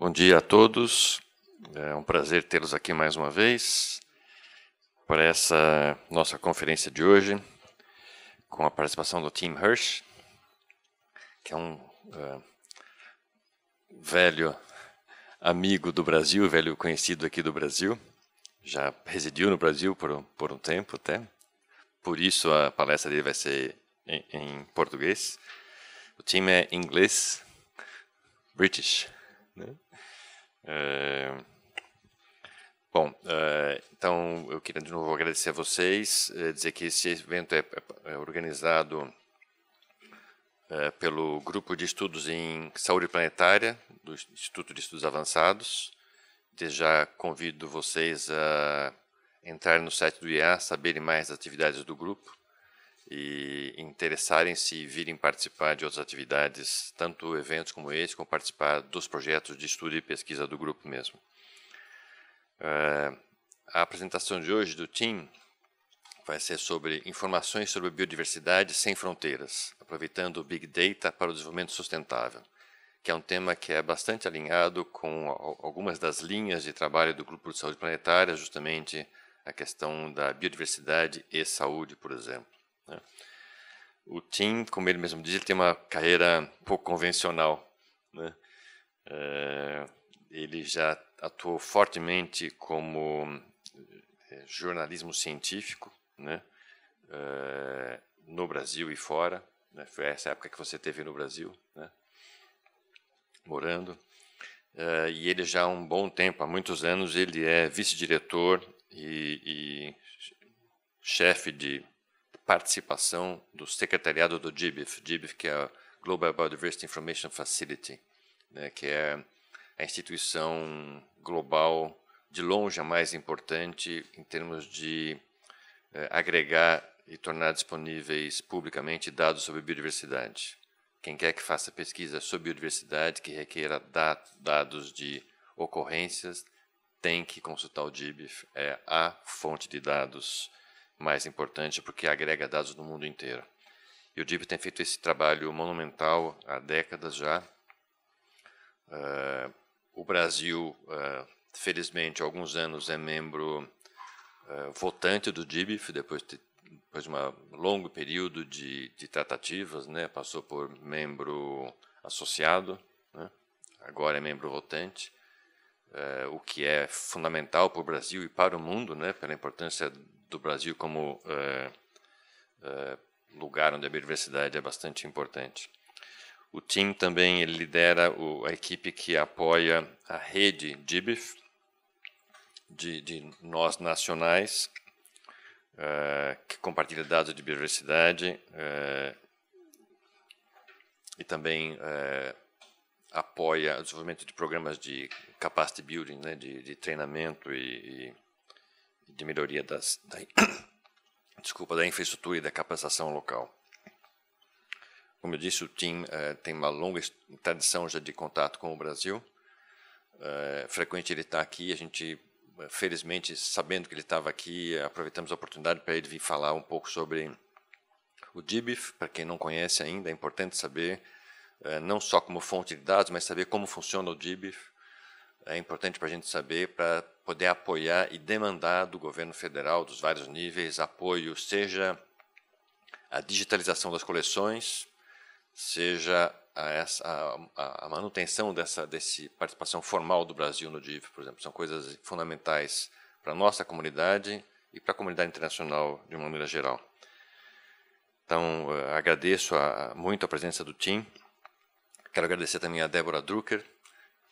Bom dia a todos. É um prazer tê-los aqui mais uma vez para essa nossa conferência de hoje, com a participação do Tim Hirsch, que é um uh, velho amigo do Brasil, velho conhecido aqui do Brasil. Já residiu no Brasil por, por um tempo até. Por isso a palestra dele vai ser em, em português. O time é inglês, British. Né? É... Bom, é, então eu queria de novo agradecer a vocês, é, dizer que esse evento é, é organizado pelo Grupo de Estudos em Saúde Planetária, do Instituto de Estudos Avançados. Desde já convido vocês a entrar no site do IA, saberem mais das atividades do grupo e interessarem-se e virem participar de outras atividades, tanto eventos como esse, como participar dos projetos de estudo e pesquisa do grupo mesmo. Uh, a apresentação de hoje do TIM vai ser sobre informações sobre biodiversidade sem fronteiras, aproveitando o Big Data para o desenvolvimento sustentável, que é um tema que é bastante alinhado com algumas das linhas de trabalho do Grupo de Saúde Planetária, justamente a questão da biodiversidade e saúde, por exemplo. Né? O Tim, como ele mesmo diz, ele tem uma carreira pouco convencional. Né? É, ele já atuou fortemente como é, jornalismo científico, né? É, no Brasil e fora. Né? Foi essa época que você teve no Brasil, né? morando. É, e ele já há um bom tempo, há muitos anos, ele é vice-diretor e, e chefe de participação do secretariado do GBIF, GBIF que é a Global Biodiversity Information Facility, né, que é a instituição global de longe a mais importante em termos de eh, agregar e tornar disponíveis publicamente dados sobre biodiversidade. Quem quer que faça pesquisa sobre biodiversidade, que requeira dados de ocorrências, tem que consultar o GBIF, é a fonte de dados mais importante porque agrega dados do mundo inteiro. E o DIB tem feito esse trabalho monumental há décadas já. Uh, o Brasil, uh, felizmente, há alguns anos é membro uh, votante do DIBIF, depois de, depois de um longo período de, de tratativas, né, passou por membro associado, né, agora é membro votante, o que é fundamental para o Brasil e para o mundo, né, pela importância do Brasil como é, é, lugar onde a biodiversidade é bastante importante. O TIM também lidera o, a equipe que apoia a rede DIBIF, de, de nós nacionais, é, que compartilha dados de biodiversidade é, e também é, apoia o desenvolvimento de programas de capacity building, né, de, de treinamento e, e de melhoria das, da, desculpa, da infraestrutura e da capacitação local. Como eu disse, o TIM eh, tem uma longa tradição já de contato com o Brasil. É, frequente ele está aqui, a gente, felizmente, sabendo que ele estava aqui, aproveitamos a oportunidade para ele vir falar um pouco sobre o DIBIF. Para quem não conhece ainda, é importante saber, eh, não só como fonte de dados, mas saber como funciona o DIBIF. É importante para a gente saber para poder apoiar e demandar do governo federal, dos vários níveis, apoio, seja a digitalização das coleções, seja a, essa, a, a manutenção dessa desse participação formal do Brasil no DIV, por exemplo. São coisas fundamentais para a nossa comunidade e para a comunidade internacional de uma maneira geral. Então, eh, agradeço a, muito a presença do Tim. Quero agradecer também a Débora Drucker,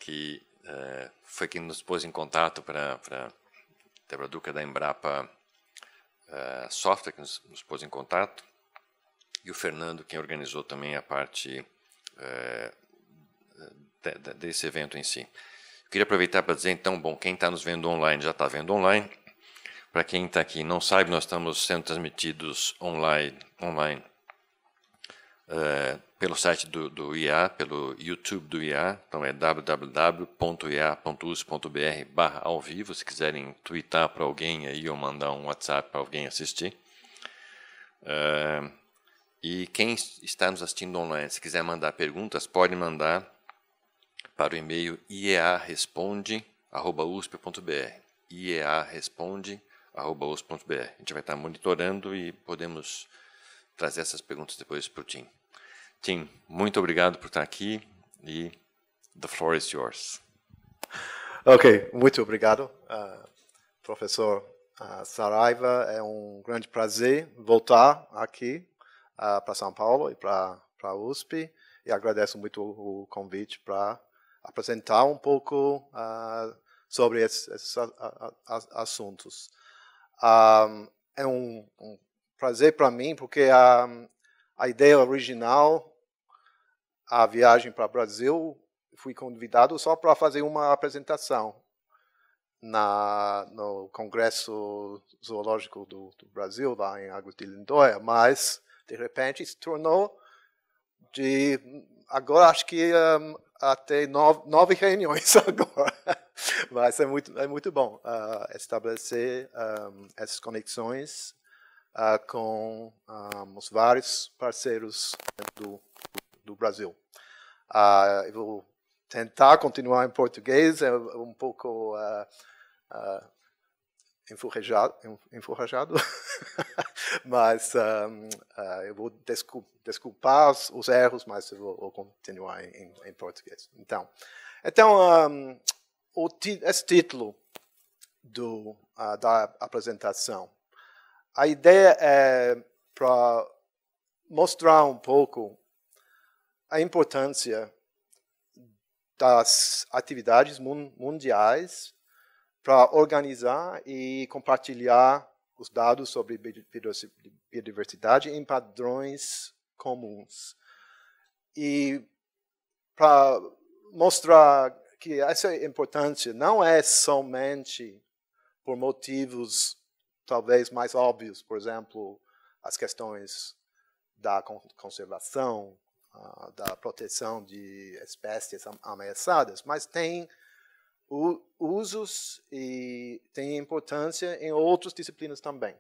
que é, foi quem nos pôs em contato para Débora Duca da Embrapa é, Software, que nos, nos, pôs em contato, e o Fernando, quem organizou também a parte é, de, de, desse evento em si. Eu queria aproveitar para dizer, então, bom, quem está nos vendo online já está vendo online. Para quem está aqui não sabe, nós estamos sendo transmitidos online, online é, pelo site do, do, IA, pelo YouTube do IA, então é www.ia.us.br barra ao vivo, se quiserem twittar para alguém aí ou mandar um WhatsApp para alguém assistir. É, e quem está nos assistindo online, se quiser mandar perguntas, pode mandar para o e-mail iearesponde.usp.br. iearesponde.usp.br. A gente vai estar monitorando e podemos trazer essas perguntas depois para o Tim. Tim, muito obrigado por estar aqui e the floor is yours. Ok, muito obrigado, uh, professor uh, Saraiva. É um grande prazer voltar aqui uh, para São Paulo e para a USP e agradeço muito o, convite para apresentar um pouco sobre esses, esses assuntos. Um, é um, um prazer para mim porque a, a ideia original, a viagem para o Brasil, fui convidado só para fazer uma apresentação na, no Congresso Zoológico do, do Brasil, lá em Águas de Lindóia, mas, de repente, se tornou de. Agora acho que um, até nove, nove, reuniões agora. mas é muito, é muito bom uh, estabelecer um, essas conexões uh, com um, os vários parceiros do, do Brasil. Uh, eu vou tentar continuar em português, é um pouco enforrejado, enforrejado. mas um, uh, eu vou desculpar os, os, erros, mas eu vou, vou continuar em, em, português. Então, então um, esse título do, uh, da apresentação, a ideia é para mostrar um pouco a importância das atividades mundiais para organizar e compartilhar os dados sobre biodiversidade em padrões comuns. E para mostrar que essa importância não é somente por motivos talvez mais óbvios, por exemplo, as questões da conservação, uh, da proteção de espécies ameaçadas, mas tem usos e tem importância em outras disciplinas também.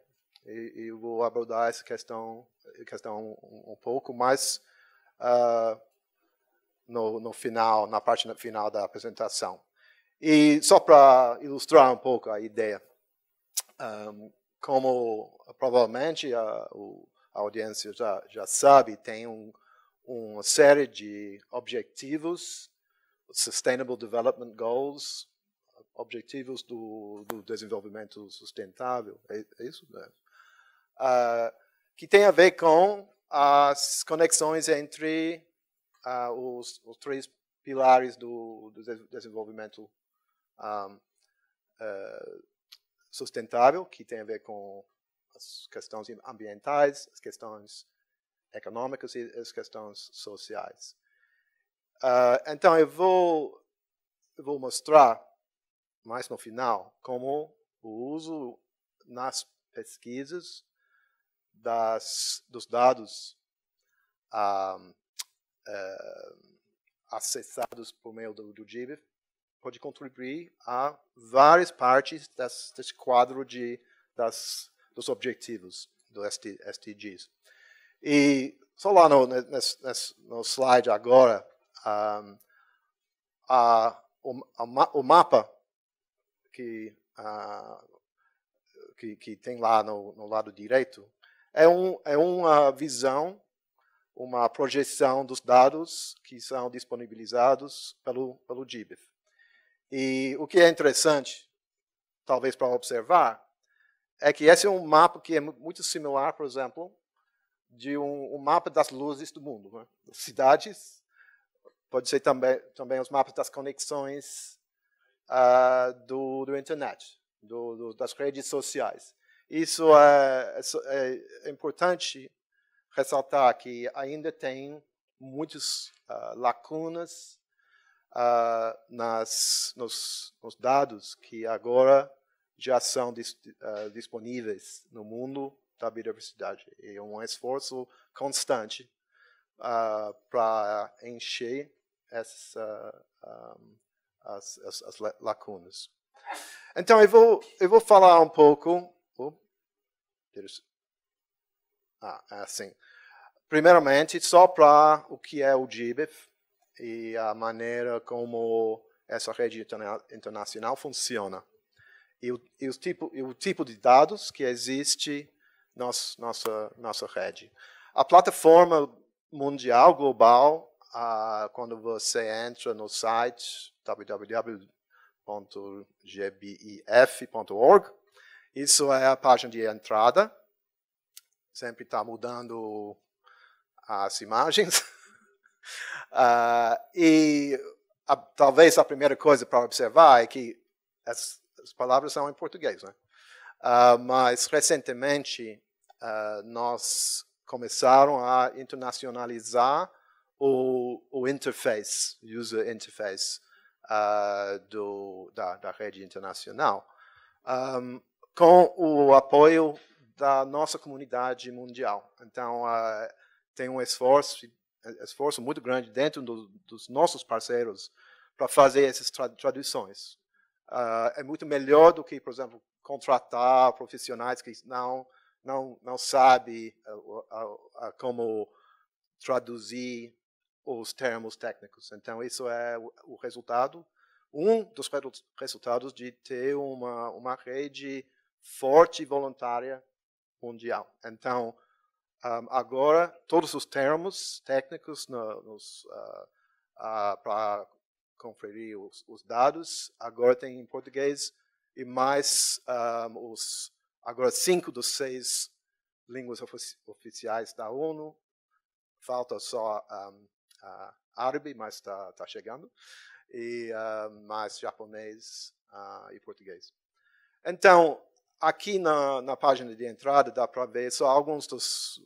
E, eu vou abordar essa questão, questão um, pouco mais uh, no, no final, na parte final da apresentação. E só para ilustrar um pouco a ideia, um, como provavelmente a, a audiência já, já sabe, tem um, uma série de objetivos Sustainable Development Goals, objetivos do, do desenvolvimento sustentável, é, é isso? Uh, que tem a ver com as conexões entre uh, os, os, três pilares do, do desenvolvimento um, uh, ah, sustentável, que tem a ver com as questões ambientais, as questões econômicas e as questões sociais. Uh, então, eu vou, eu vou mostrar mais no final como o uso nas pesquisas das, dos dados uh, acessados por meio do, do GIBIF pode contribuir a várias partes das, desse quadro de, das, dos objetivos do SDGs. E só lá no, nesse, nesse, no slide agora, um, a, o, a, o, mapa que, que, que, tem lá no, no, lado direito é, um, é uma visão, uma projeção dos dados que são disponibilizados pelo, pelo GBIF. E o que é interessante, talvez para observar, é que esse é um mapa que é muito similar, por exemplo, de um, um mapa das luzes do mundo. Né? Cidades Pode ser também, também os mapas das conexões uh, do, do internet, do, do, das redes sociais. Isso é, é, é, importante ressaltar que ainda tem muitas uh, lacunas uh, nas, nos, nos, dados que agora já são dis, uh, disponíveis no mundo da biodiversidade. É um esforço constante para encher essa, um, as, as, as, lacunas. Então, eu vou, eu vou falar um pouco. Oh, ah, é assim. Primeiramente, só para o que é o GBIF e a maneira como essa rede internacional funciona. E o, e o, tipo, e o tipo de dados que existe nos, nossa, nossa rede. A plataforma mundial, global, uh, quando você entra no site www.gbif.org, isso é a página de entrada. Sempre está mudando as imagens. uh, e a, talvez a primeira coisa para observar é que as, as palavras são em português, né? Uh, mas recentemente uh, nós começaram a internacionalizar o, o interface, user interface do, da, da, rede internacional, um, com o apoio da nossa comunidade mundial. Então, tem um esforço esforço muito grande dentro do, dos nossos parceiros para fazer essas traduções. Uh, é muito melhor do que, por exemplo, contratar profissionais que não não não sabem uh, uh, como traduzir os termos técnicos. Então, isso é o, o resultado, um dos resultados de ter uma uma rede forte e voluntária mundial. Então, um, agora, todos os termos técnicos no, uh, uh, para conferir os, os, dados, agora tem em português, e mais um, os, agora cinco dos seis línguas ofici oficiais da ONU. Falta só um, uh, árabe, mas está tá chegando, e mais japonês e português. Então, Aqui na, na página de entrada dá para ver só alguns dos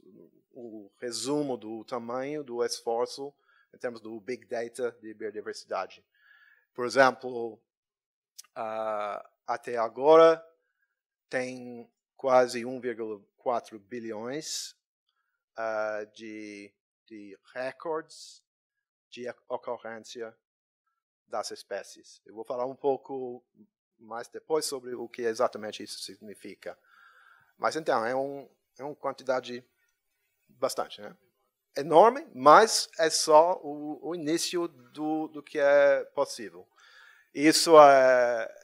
o resumo do tamanho do esforço em termos do big data de biodiversidade. Por exemplo, uh, até agora tem quase 1,4 bilhões uh, de, de recordes de ocorrência das espécies. Eu vou falar um pouco mais depois sobre o que exatamente isso significa. Mas então, é, um, é uma quantidade bastante, né? Enorme, mas é só o, o início do, do que é possível. Isso é,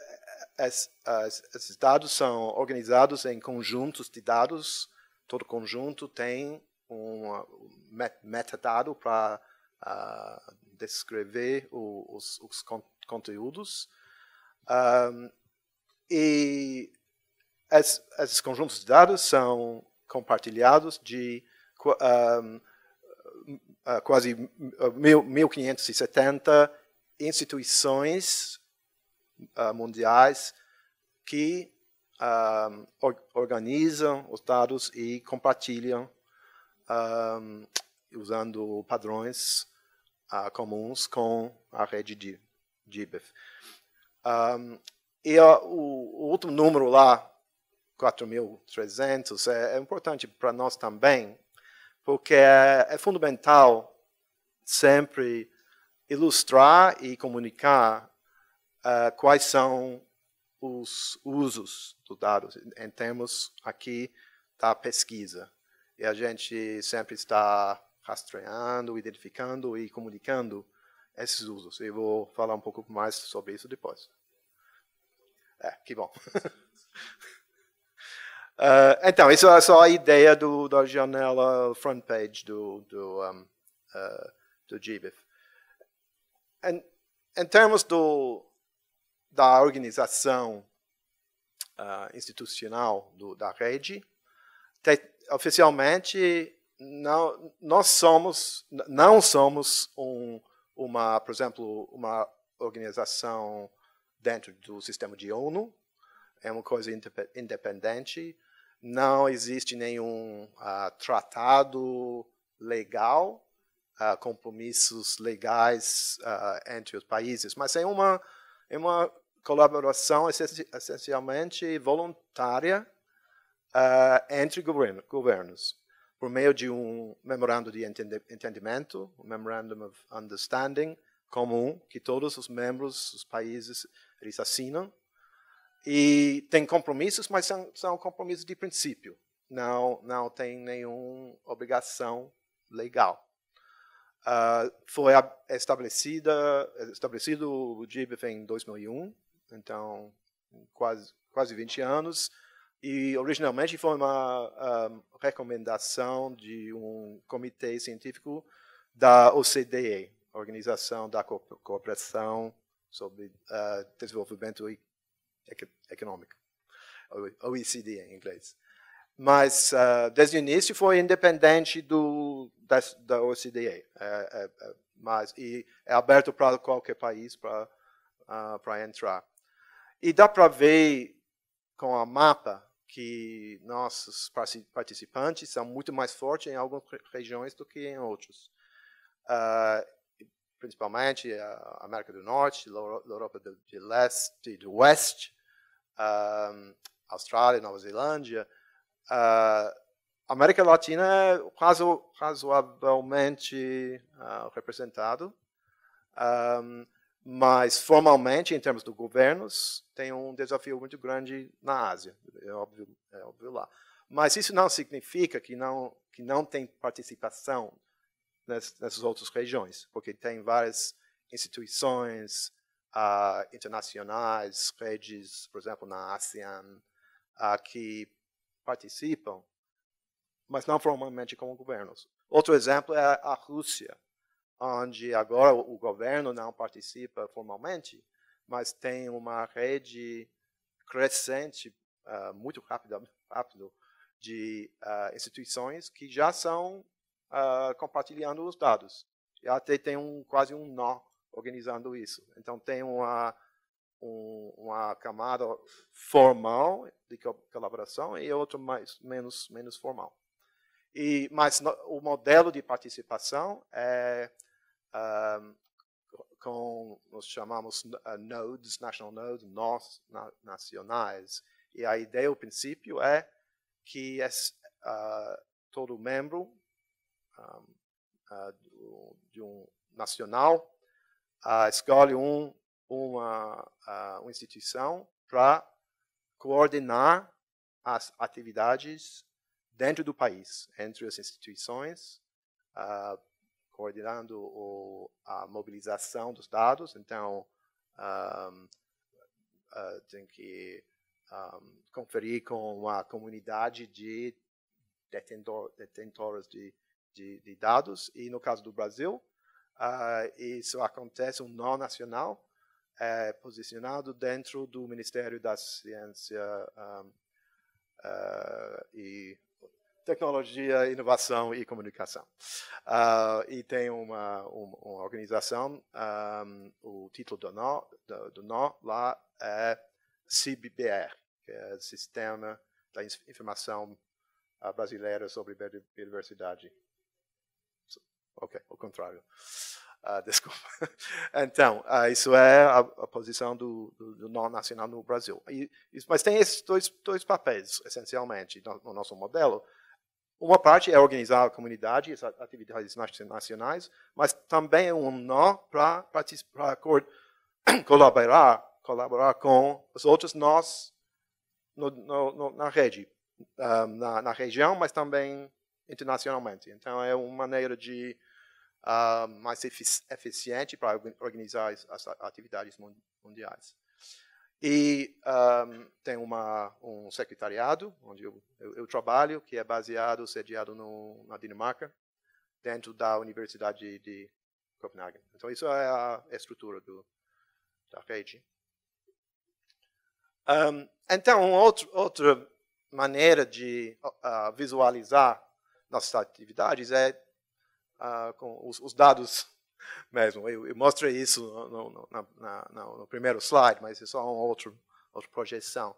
é, esses dados são organizados em conjuntos de dados. Todo conjunto tem um metadado para uh, descrever o, os, os conteúdos. Um, e es, esses conjuntos de dados são compartilhados de um, uh, quase 1.570 instituições uh, mundiais que um, or, organizam os dados e compartilham um, usando padrões uh, comuns com a rede de GBIF. Um, e o, o, outro número lá, 4.300, é, é importante para nós também, porque é, é fundamental sempre ilustrar e comunicar uh, quais são os usos dos dados em termos aqui da pesquisa. E a gente sempre está rastreando, identificando e comunicando esses usos. Eu vou falar um pouco mais sobre isso depois. É, que bom. uh, então, isso é só a ideia do, da janela front page do, do, um, uh, do GBIF. Em, em termos do, da organização uh, institucional do, da rede, te, oficialmente não, nós somos, não somos um, uma, por exemplo, uma organização dentro do sistema de ONU, é uma coisa independente, não existe nenhum uh, tratado legal, uh, compromissos legais uh, entre os países, mas é uma, é uma colaboração essencialmente voluntária entre governo, governos, por meio de um memorando de entendimento, um memorandum of understanding comum que todos os membros dos países eles assinam. E tem compromissos, mas são, são compromissos de princípio. Não, não tem nenhuma obrigação legal. Uh, foi estabelecida, estabelecido o GIBIF em 2001, então quase, quase 20 anos, e originalmente foi uma recomendação de um comitê científico da OCDE, Organização da Cooperação sobre uh, Desenvolvimento Econômico, OECD em inglês. Mas, uh, desde o início, foi independente do, da, da OCDE. É, é, é, mas, e é aberto para qualquer país para uh, entrar. E dá para ver com a mapa que nossos participantes são muito mais fortes em algumas regiões do que em outras. Uh, principalmente a América do Norte, Europa do, de leste, do oeste, um, Austrália, Nova Zelândia. Uh, América Latina é razo, razoavelmente uh, representado, um, mas formalmente, em termos de governos, tem um desafio muito grande na Ásia, é óbvio, é óbvio lá. Mas isso não significa que não, que não tem participação nessas outras regiões, porque tem várias instituições uh, internacionais, redes, por exemplo, na ASEAN, uh, que participam, mas não formalmente como governos. Outro exemplo é a Rússia, onde agora o governo não participa formalmente, mas tem uma rede crescente, uh, muito rápido, rápido de uh, instituições que já são uh, compartilhando os dados. E até tem um, quase um nó organizando isso. Então, tem uma, um, uma camada formal de colaboração e outra mais, menos, menos formal. E, mas no, o modelo de participação é um, com, nós chamamos uh, nodes, national nodes, nós na, nacionais. E a ideia, o princípio é que uh, todo membro um, de um nacional, escolhe um, uma, uma instituição para coordenar as atividades dentro do país, entre as instituições, uh, coordenando o, a mobilização dos dados. Então, um, uh, tem que um, conferir com a comunidade de detentor, detentores de de, de dados, e no caso do Brasil, uh, isso acontece um nó nacional, é, posicionado dentro do Ministério da Ciência um, uh, ah, e Tecnologia, Inovação e Comunicação. Uh, e tem uma, uma, uma organização, um, o título do nó, do, do nó lá é CIBBR, que é o Sistema da Informação Brasileira sobre Biodiversidade Ok, o contrário. Uh, desculpa. Então, uh, isso é a, a posição do, do, do nó nacional no Brasil. E, mas tem esses dois, dois papéis, essencialmente, no, no, nosso modelo. Uma parte é organizar a comunidade, as atividades nacionais, mas também é um nó para colaborar, colaborar com os outros nós no, no, na rede, na, na região, mas também internacionalmente. Então, é uma maneira de uh, mais eficiente para organizar as atividades mundiais. E um, tem uma, um secretariado, onde eu, eu, eu, trabalho, que é baseado, sediado no, na Dinamarca, dentro da Universidade de, Copenhague. Então, isso é a estrutura do, da rede. Um, então, outro, outra maneira de uh, visualizar nossas atividades é uh, com os, os, dados mesmo. Eu, eu mostrei isso no, no, na, na, no, primeiro slide, mas é só uma outra, outra projeção.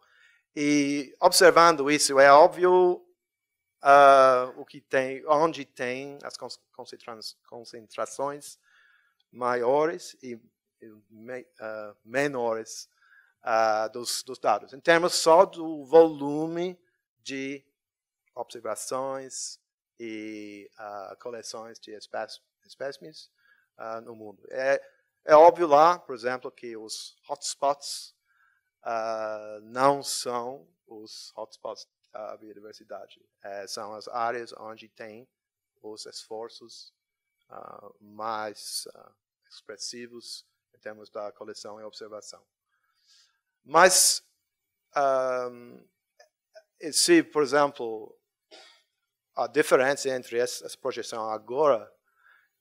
E observando isso, é óbvio uh, o que tem, onde tem as concentrações maiores e, me, uh, menores uh, dos, dos, dados, em termos só do volume de observações, e coleções de espécimes uh, no mundo. É, é óbvio lá, por exemplo, que os hotspots uh, não são os hotspots da biodiversidade. É, são as áreas onde tem os esforços uh, mais uh, expressivos em termos da coleção e observação. Mas, um, se, por exemplo, a diferença entre essa projeção agora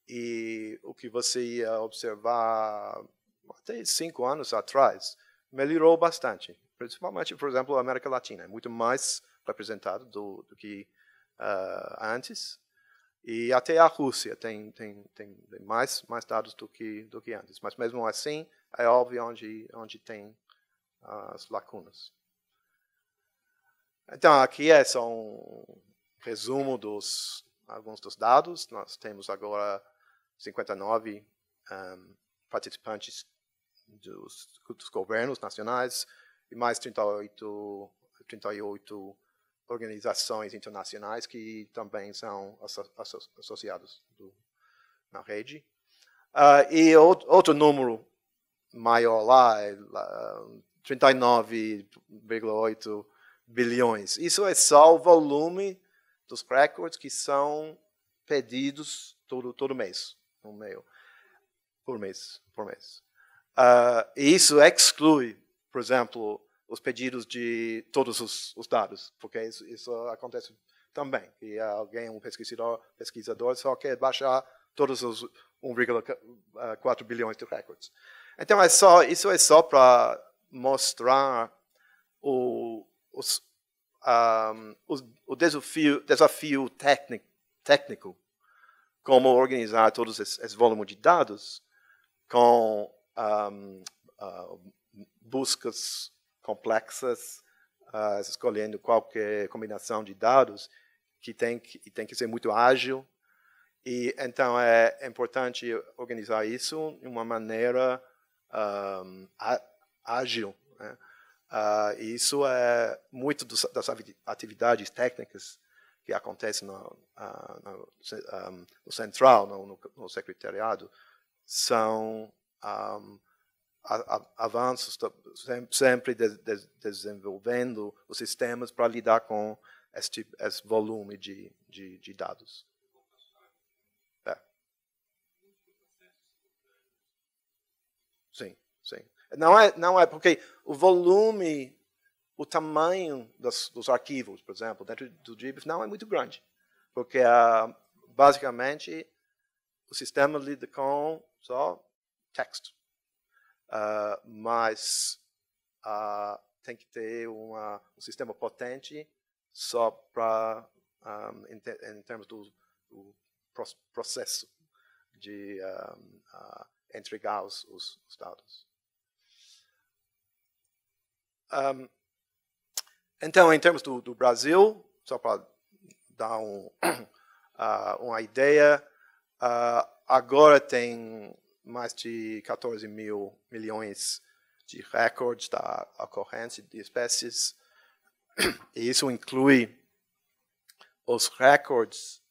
e o que você ia observar até cinco anos atrás, melhorou bastante. Principalmente, por exemplo, a América Latina. É muito mais representado do, do que uh, antes. E até a Rússia tem, tem, tem mais, mais dados do que, do que antes. Mas mesmo assim, é óbvio onde, onde tem as lacunas. Então, aqui é só um resumo dos alguns dos dados. Nós temos agora 59 um, participantes dos, dos, governos nacionais e mais 38, 38 organizações internacionais que também são associados do, na rede. Uh, e outro número maior lá é 39,8 bilhões. Isso é só o volume dos recordes que são pedidos todo, todo mês, no meio, por mês, por mês. Uh, e isso exclui, por exemplo, os pedidos de todos os, os dados, porque isso, isso, acontece também. E alguém, um pesquisador, pesquisador só quer baixar todos os 1,4 bilhões de recordes. Então, é só, isso é só para mostrar o, os, um, o, o, desafio, desafio técnico, técnico, como organizar todos esses, esses volumes de dados com um, uh, buscas complexas, uh, escolhendo qualquer combinação de dados que tem que, tem que ser muito ágil. E então é importante organizar isso de uma maneira um, ágil. Né? Uh, isso é muito das atividades técnicas que acontecem no, no, no central, no, no, secretariado, são um, avanços sempre desenvolvendo os sistemas para lidar com esse, esse volume de, de, de dados. É. Sim, sim. Não é, não é porque o volume, o tamanho dos, arquivos, por exemplo, dentro do GIBIF não é muito grande, porque uh, basicamente o sistema lida com só texto. Uh, mas uh, tem que ter uma, um sistema potente só para, um, em, em, termos do, do processo de um, entregar os, os, os dados. Um, então, em termos do, do Brasil, só para dar um, uma ideia, agora tem mais de 14 mil milhões de recordes da ocorrência de espécies. E isso inclui os recordes,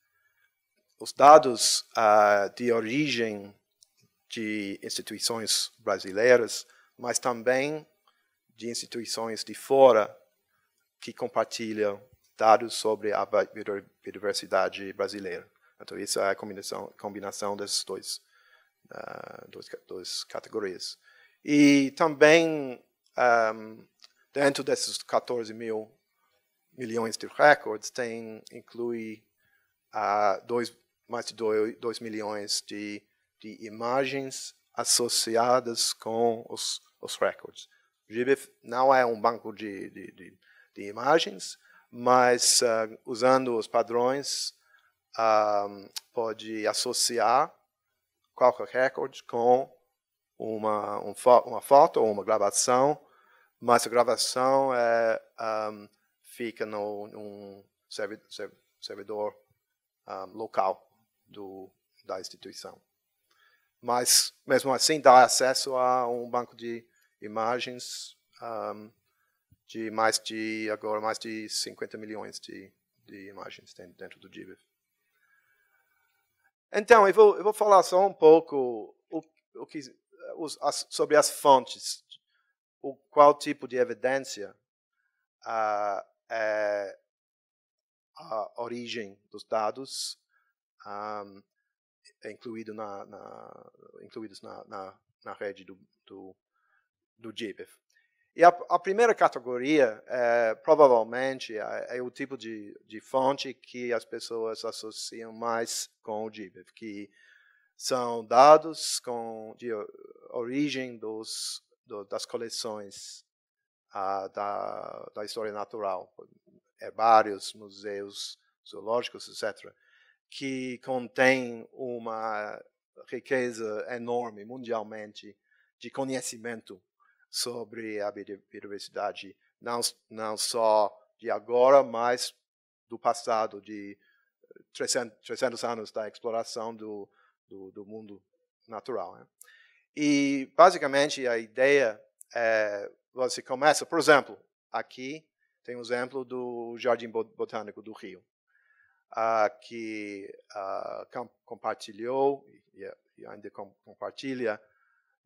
os dados uh, de origem de instituições brasileiras, mas também de instituições de fora que compartilham dados sobre a biodiversidade brasileira. Então, isso é a combinação, combinação desses dois uh, duas, duas categorias. E também, um, dentro desses 14 mil milhões de recordes, tem, inclui uh, dois, mais de 2 milhões de, de imagens associadas com os, os recordes. O GBIF não é um banco de, de, de, de imagens, mas uh, usando os padrões, um, pode associar qualquer recorde com uma, um, uma foto ou uma gravação, mas a gravação é, um, fica no, num servidor, servidor um, local do, da instituição. Mas, mesmo assim, dá acesso a um banco de imagens um, de mais de, agora, mais de 50 milhões de, de imagens dentro do GBIF. Então, eu vou, eu vou falar só um pouco o, o que, os, as, sobre as fontes, o, qual tipo de evidência uh, é a origem dos dados um, incluído na, na, incluídos na, na, na rede do, do, do. E a, a, primeira categoria, é, provavelmente, é, é, o tipo de, de fonte que as pessoas associam mais com o GBIF, que são dados com, de origem dos, do, das coleções uh, da, da história natural, herbários, museus zoológicos, etc., que contém uma riqueza enorme mundialmente de conhecimento sobre a biodiversidade, não, não só de agora, mas do passado, de 300, 300 anos da exploração do, do, do mundo natural. Né? E, basicamente, a ideia é, você começa, por exemplo, aqui tem um exemplo do Jardim Botânico do Rio, uh, que uh, compartilhou e, ainda com, compartilha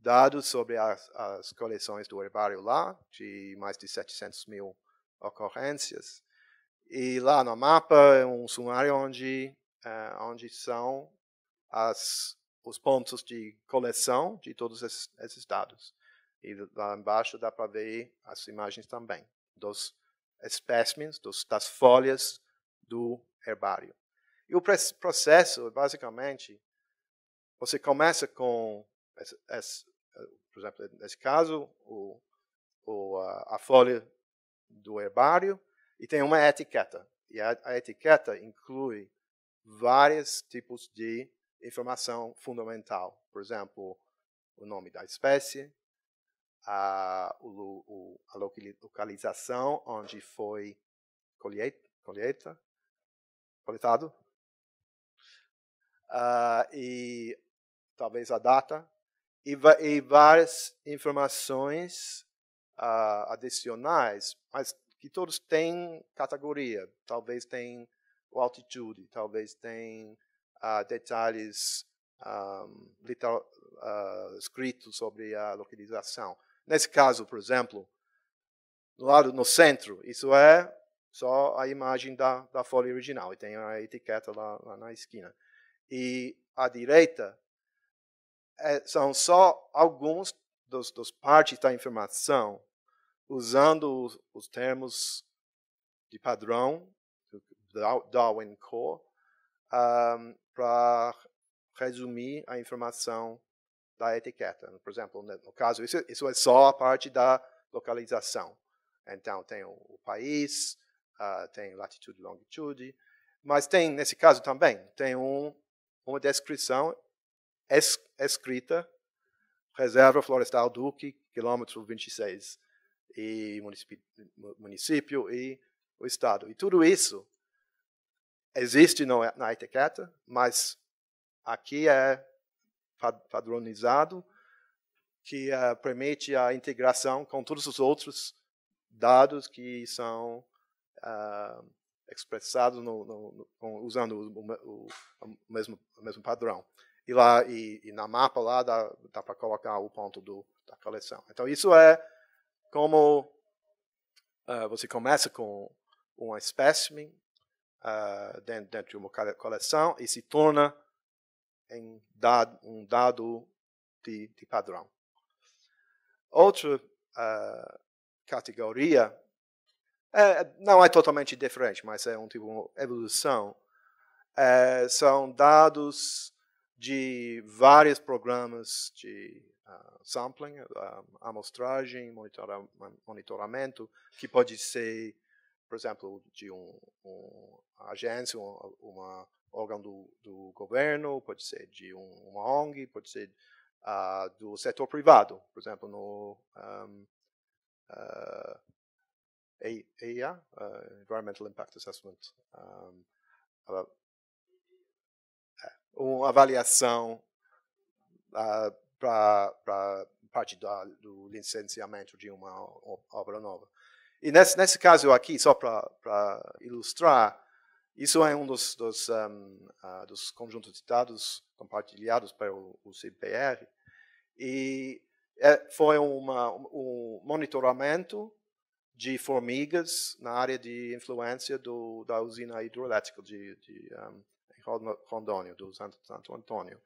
dados sobre as, as, coleções do herbário lá, de mais de 700 mil ocorrências. E lá no mapa é um sumário onde, uh, onde são as, os pontos de coleção de todos esses, esses dados. E lá embaixo dá para ver as imagens também dos espécimes, dos, das folhas do herbário. E o processo, basicamente, você começa com, por exemplo, nesse caso, o, o, a, a folha do herbário e tem uma etiqueta. E a, a etiqueta inclui vários tipos de informação fundamental. Por exemplo, o nome da espécie, a, o, a localização onde foi colheita, colheita coletado, uh, e talvez a data, e, e várias informações uh, adicionais, mas que todos têm categoria. Talvez tem altitude, talvez tem uh, detalhes um, literal, uh, escritos sobre a localização. Nesse caso, por exemplo, no lado no centro, isso é só a imagem da, da folha original e tem a etiqueta lá, lá na esquina. E à direita é, são só alguns dos, dos partes da informação usando os, os termos de padrão Darwin Core um, para resumir a informação da etiqueta. Por exemplo, no caso, isso, isso é só a parte da localização. Então, tem o, o país, uh, tem latitude e longitude, mas tem, nesse caso também, tem um, uma descrição es, escrita, Reserva Florestal Duque, quilômetro 26, e município, município e o estado. E tudo isso existe no, na etiqueta, mas aqui é padronizado, que uh, permite a integração com todos os outros dados que são uh, expressados no, no, usando o, o, o, mesmo, o mesmo padrão. E lá e, e na mapa lá dá, dá para colocar o ponto do, da coleção. Então isso é como uh, você começa com um espécime uh, dentro, dentro de uma coleção e se torna em dado, um dado de, de padrão. Outra uh, categoria é, não é totalmente diferente, mas é um tipo de evolução. É, são dados de vários programas de uh, sampling, uh, amostragem, monitora, monitoramento, que pode ser, por exemplo, de um, um agência, uma, uma órgão do, do governo, pode ser de um, uma ONG, pode ser uh, do setor privado, por exemplo, no um, uh, EIA, uh, Environmental Impact Assessment, um, uma avaliação uh, para parte da, do licenciamento de uma obra nova. E nesse, nesse caso aqui, só para ilustrar, isso é um dos, dos, um, uh, dos conjuntos de dados compartilhados pelo o CPR e é, foi uma, um monitoramento de formigas na área de influência do, da usina hidroelétrica de, de um, Rondônia, do Santo, Santo Antônio.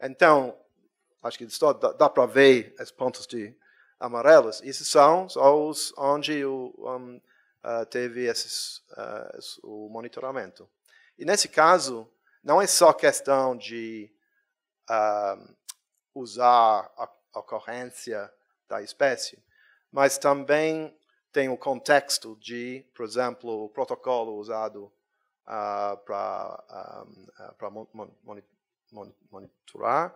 Então, acho que só dá, dá para ver os pontos de amarelos. Esses são os onde o, um, uh, teve esses, uh, o monitoramento. E nesse caso, não é só questão de uh, usar a ocorrência da espécie, mas também tem o contexto de, por exemplo, o protocolo usado uh, para um, uh, mon mon monitorar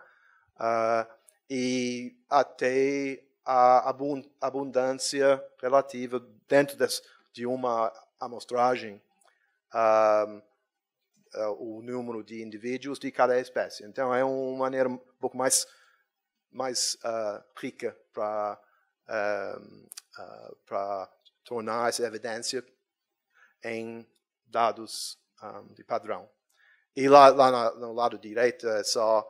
uh, e até a abundância relativa dentro de uma amostragem o número de indivíduos de cada espécie. Então é uma maneira um pouco mais mais rica para para tornar essa evidência em dados um, de padrão. E lá, lá no lado direito é só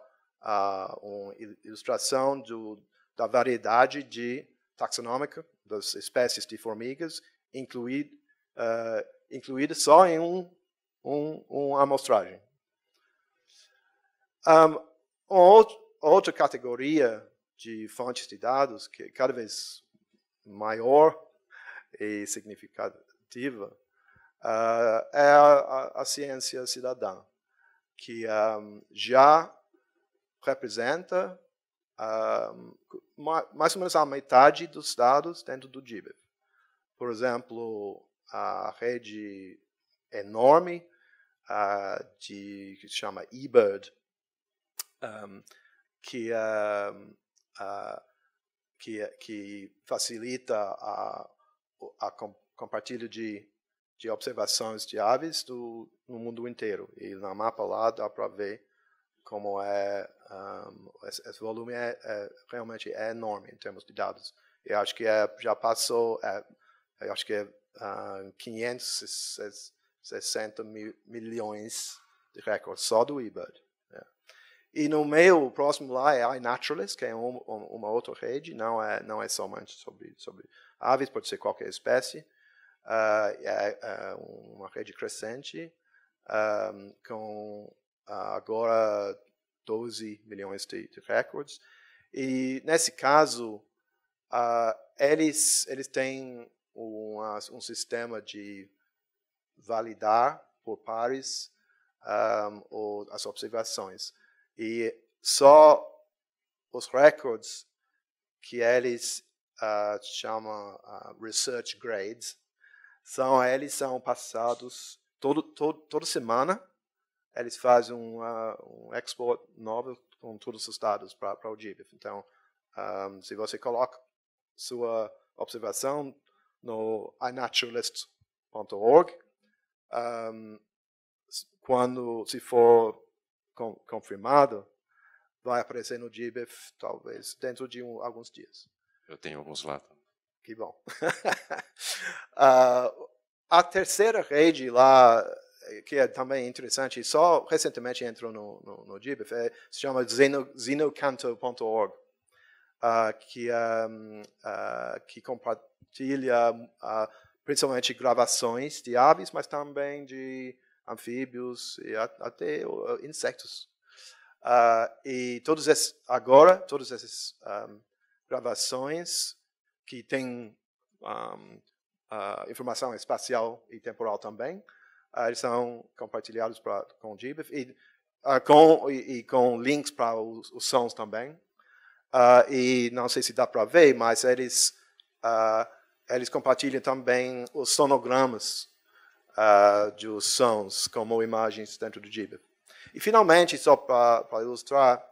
uh, uma ilustração do, da variedade de taxonômica das espécies de formigas, incluída, uh, só em um, um, uma amostragem. Um, outra categoria de fontes de dados que é cada vez maior e significativa uh, é a, a, ciência cidadã, que um, já representa um, mais ou menos a metade dos dados dentro do GBIF. Por exemplo, a rede enorme uh, de, que se chama eBird, um, que, uh, que, que, facilita a, a compartilho de, de observações de aves do, no mundo inteiro. E no mapa lá dá para ver como é um, esse, esse, volume é, é, realmente é enorme em termos de dados. Eu acho que é, já passou, é, eu acho que é uh, 560 mil, milhões de recordes só do eBird. É. E no meio, o próximo lá é iNaturalist, que é um, uma outra rede, não é, não é somente sobre, sobre aves, pode ser qualquer espécie. Uh, é, é, uma rede crescente, um, com uh, agora 12 milhões de, de, recordes. E, nesse caso, eles, eles têm um sistema de validar por pares um, as observações. E só os recordes que eles uh, chama uh, research grades, são eles são passados todo, todo toda semana eles fazem um, uh, um export novo com todos os dados para o GBIF. Então, um, se você coloca sua observação no inaturalist.org, um, quando se for com, confirmado, vai aparecer no GBIF talvez dentro de um, alguns dias. Eu tenho alguns lá. Que bom. uh, a terceira rede lá, que é também interessante, só recentemente entrou no, no, no GBIF, é, se chama xenocanto.org, uh, ah, que, um, uh, ah, que compartilha principalmente gravações de aves, mas também de anfíbios e até insectos. e todos esses, agora, todos esses um, gravações que têm um, informação espacial e temporal também, uh, eles são compartilhados pra, com o GBIF e, uh, com, e, e, com links para os, os, sons também. e não sei se dá para ver, mas eles, eles compartilham também os sonogramas dos sons como imagens dentro do GBIF. E finalmente, só para ilustrar,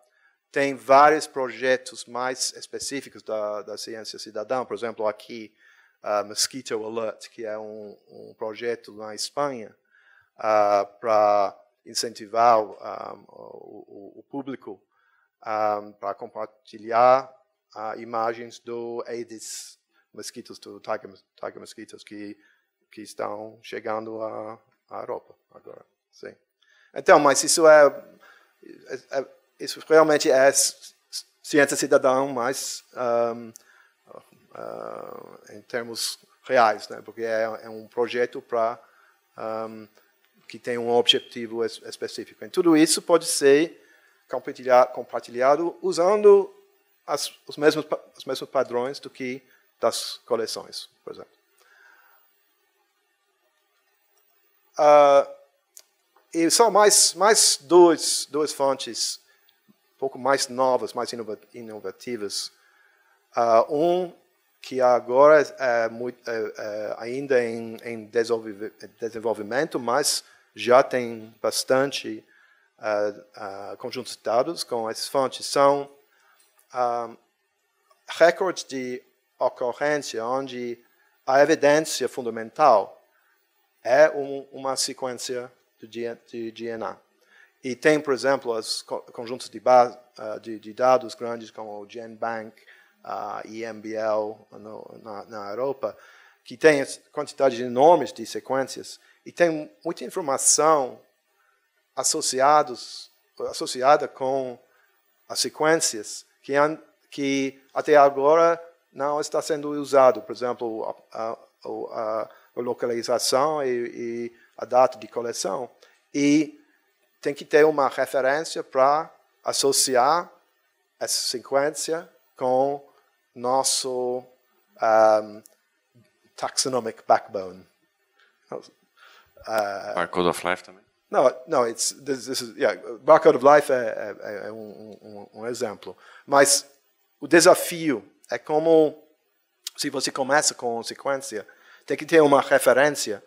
tem vários projetos mais específicos da, da ciência cidadã. Por exemplo, aqui, uh, Mosquito Alert, que é um, um projeto na Espanha uh, para incentivar um, o, o, público um, para compartilhar uh, imagens do Aedes mosquitos, do Tiger, tiger mosquitos, que, que estão chegando à, à Europa agora. Sim. Então, mas isso é, é, é isso realmente é ciência cidadã, mas um, uh, em termos reais, né? porque é, é um projeto para um, que tem um objetivo específico. E tudo isso pode ser compartilhado usando as, os, mesmos, os mesmos padrões do que das coleções, por exemplo. Uh, e são mais, mais dois, duas fontes pouco mais novas, mais inovativas. Uh, um que agora é, muito, é, é ainda em, em, desenvolvimento, mas já tem bastante uh, uh, conjuntos de dados com essas fontes. São recordes de ocorrência onde a evidência fundamental é um, uma sequência de DNA. E tem, por exemplo, os conjuntos de, base, uh, de, de, dados grandes como o GenBank, a EMBL no, na, na, Europa, que tem quantidades enormes de sequências e tem muita informação associados, associada com as sequências que, que até agora não está sendo usado. Por exemplo, a, a, a localização e, e a data de coleção. E tem que ter uma referência para associar essa sequência com nosso um, taxonomic backbone. Uh, Barcode of Life também? Não, não, it's, this, this is, yeah, Barcode of Life é, é, é um, um, um, exemplo. Mas o desafio é como, se você começa com sequência, tem que ter uma referência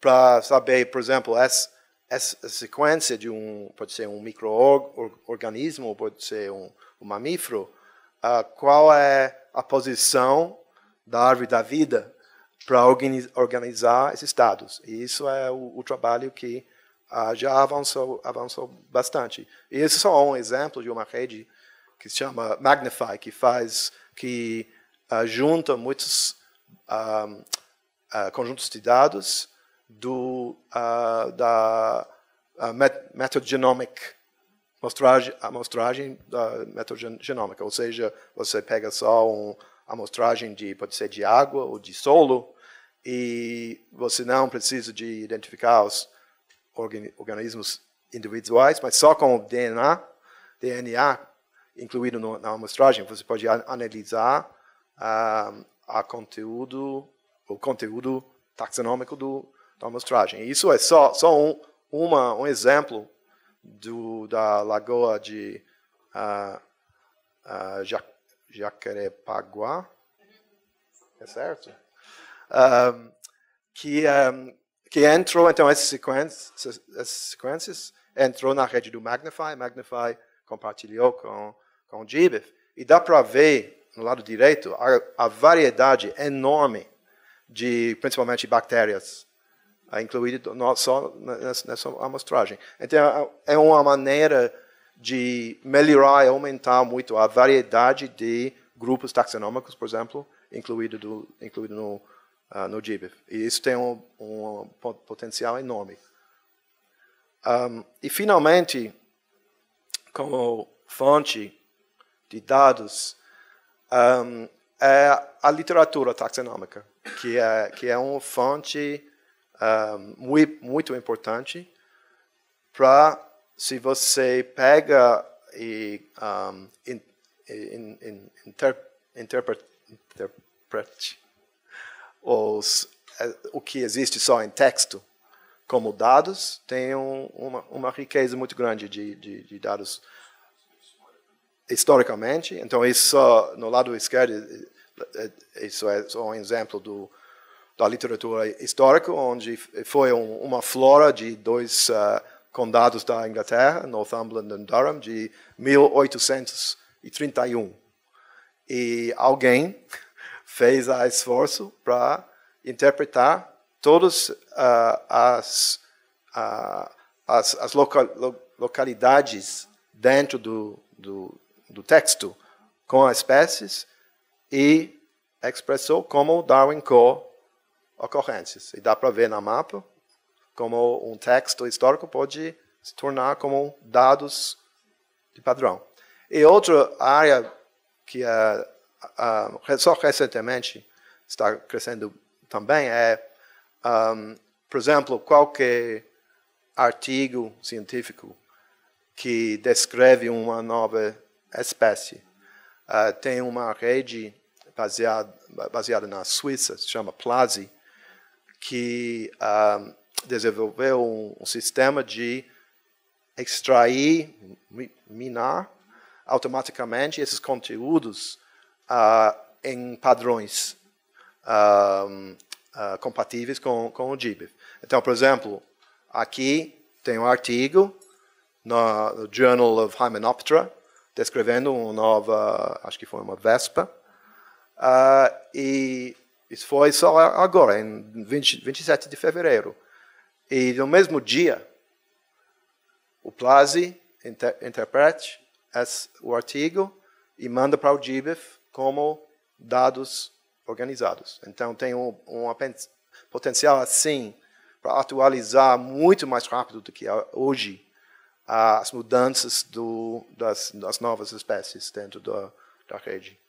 para saber, por exemplo, essa, essa sequência de um, pode ser um microorganismo, pode ser um, um mamífero, uh, qual é a posição da árvore da vida para organizar esses dados. E isso é o, o trabalho que uh, já avançou, avançou bastante. E esse é só um exemplo de uma rede que se chama Magnify, que faz, que uh, junta muitos um, uh, conjuntos de dados do, da metagenomic mostragem, amostragem da metagenômica, ou seja, você pega só um, amostragem de pode ser de água ou de solo e você não precisa de identificar os organismos individuais, mas só com o DNA, DNA incluído no, na amostragem, você pode analisar uh, a conteúdo, o conteúdo taxonômico do, amostragem. Isso é só, só um, uma, um exemplo do, da lagoa de uh, uh, Jacarepaguá, é certo? Um, que um, que entrou, então, essas sequências, essas sequências entrou na rede do Magnify, Magnify compartilhou com, com o GBIF, e dá para ver, no lado direito, a, a, variedade enorme de, principalmente, bactérias, incluídas só nessa, amostragem. Então, é uma maneira de melhorar e aumentar muito a variedade de grupos taxonômicos, por exemplo, incluído, do, incluído no, uh, no GBIF. E isso tem um, um potencial enorme. Um, e, finalmente, como fonte de dados, um, é a literatura taxonômica, que é, que é uma fonte muito, muito importante para, se você pega e um, in, in, in, inter, interpret, interprete os, é, o que existe só em texto como dados tem um, uma, uma riqueza muito grande de, de, de, dados historicamente. Então, isso no lado esquerdo, é, é, isso é só um exemplo do, da literatura histórica, onde foi um, uma flora de dois uh, condados da Inglaterra, Northumberland e Durham, de 1831. E alguém fez a esforço para interpretar todas uh, as, uh, as, as local, lo, localidades dentro do, do, do, texto com as espécies e expressou como Darwin Co ocorrências. E dá para ver na mapa como um texto histórico pode se tornar como dados de padrão. E outra área que é, só recentemente está crescendo também é, um, por exemplo, qualquer artigo científico que descreve uma nova espécie. Uh, tem uma rede baseada, baseada na Suíça, se chama Plasi, que uh, desenvolveu um, um, sistema de extrair, minar automaticamente esses conteúdos uh, em padrões compatíveis com, com o GBIF. Então, por exemplo, aqui tem um artigo no, no Journal of Hymenoptera, descrevendo uma nova, acho que foi uma vespa, uh, e isso foi só agora, em 20, 27 de fevereiro. E no mesmo dia, o Plasi inter, interprete esse, o artigo e manda para o GBIF como dados organizados. Então tem um, um potencial assim para atualizar muito mais rápido do que hoje as mudanças do, das, das, novas espécies dentro da, da, rede.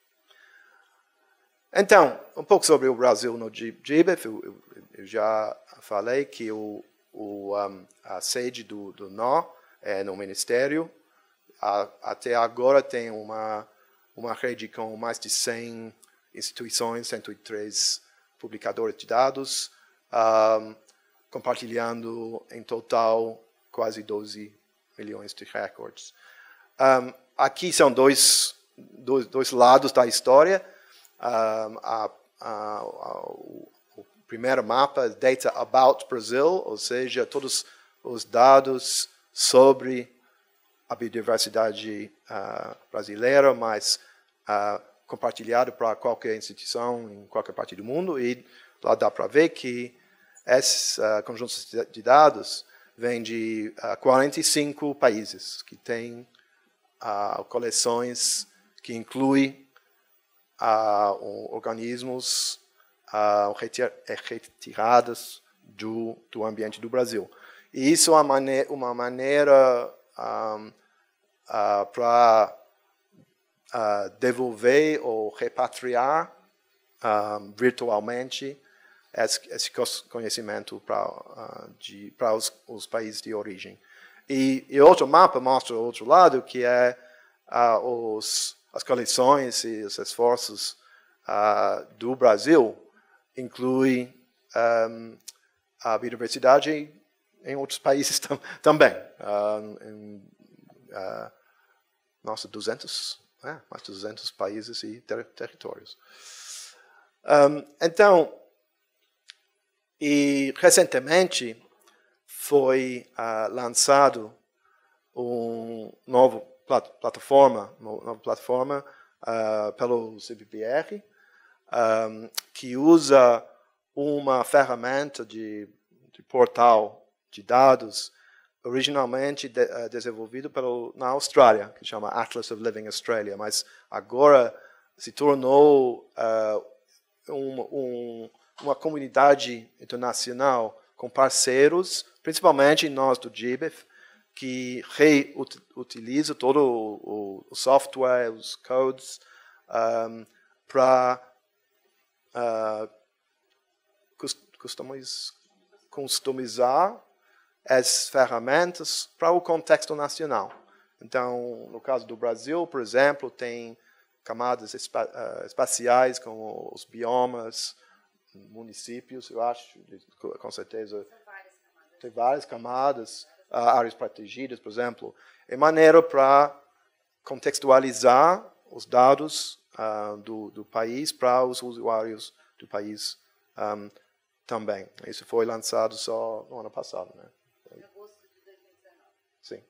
Então, um pouco sobre o Brasil no GBIF. Eu, eu já falei que o, o, um, a sede do, do NO é no Ministério. A, até agora tem uma, uma rede com mais de 100 instituições, 103 publicadores de dados, um, compartilhando em total quase 12 milhões de recordes. Um, aqui são dois, dois, dois, lados da história. A, a, o, o, primeiro mapa, Data About Brazil, ou seja, todos os dados sobre a biodiversidade uh, brasileira, mas uh, compartilhado para qualquer instituição em qualquer parte do mundo. E lá dá para ver que esses uh, conjuntos de dados vêm de uh, 45 países que têm coleções que incluem uh, organismos retirados do, do ambiente do Brasil. E isso é uma maneira, uma maneira um, para devolver ou repatriar um, virtualmente esse, esse conhecimento para uh, os, os, países de origem. E, e, outro mapa mostra o outro lado, que é uh, os, as coleções e os esforços uh, do Brasil, inclui um, a biodiversidade em outros países tam, também. em, nossa, 200, é, mais de 200 países e ter territórios. Um, então, e recentemente foi uh, lançado um novo plataforma, nova plataforma uh, pelo CBPR, um, que usa uma ferramenta de, de, portal de dados originalmente de, uh, desenvolvido pelo, na Austrália, que chama Atlas of Living Australia, mas agora se tornou um, um uma comunidade internacional com parceiros, principalmente nós do GBIF, que reutiliza todo o, o, software, os codes, um, para uh, customizar as ferramentas para o contexto nacional. Então, no caso do Brasil, por exemplo, tem camadas espa uh, espaciais como os biomas, municípios, eu acho, com certeza. Tem várias camadas, áreas protegidas, por exemplo. É maneira para contextualizar os dados uh, do, do país para os usuários do país um, também. Isso foi lançado só no ano passado. Né? Sim.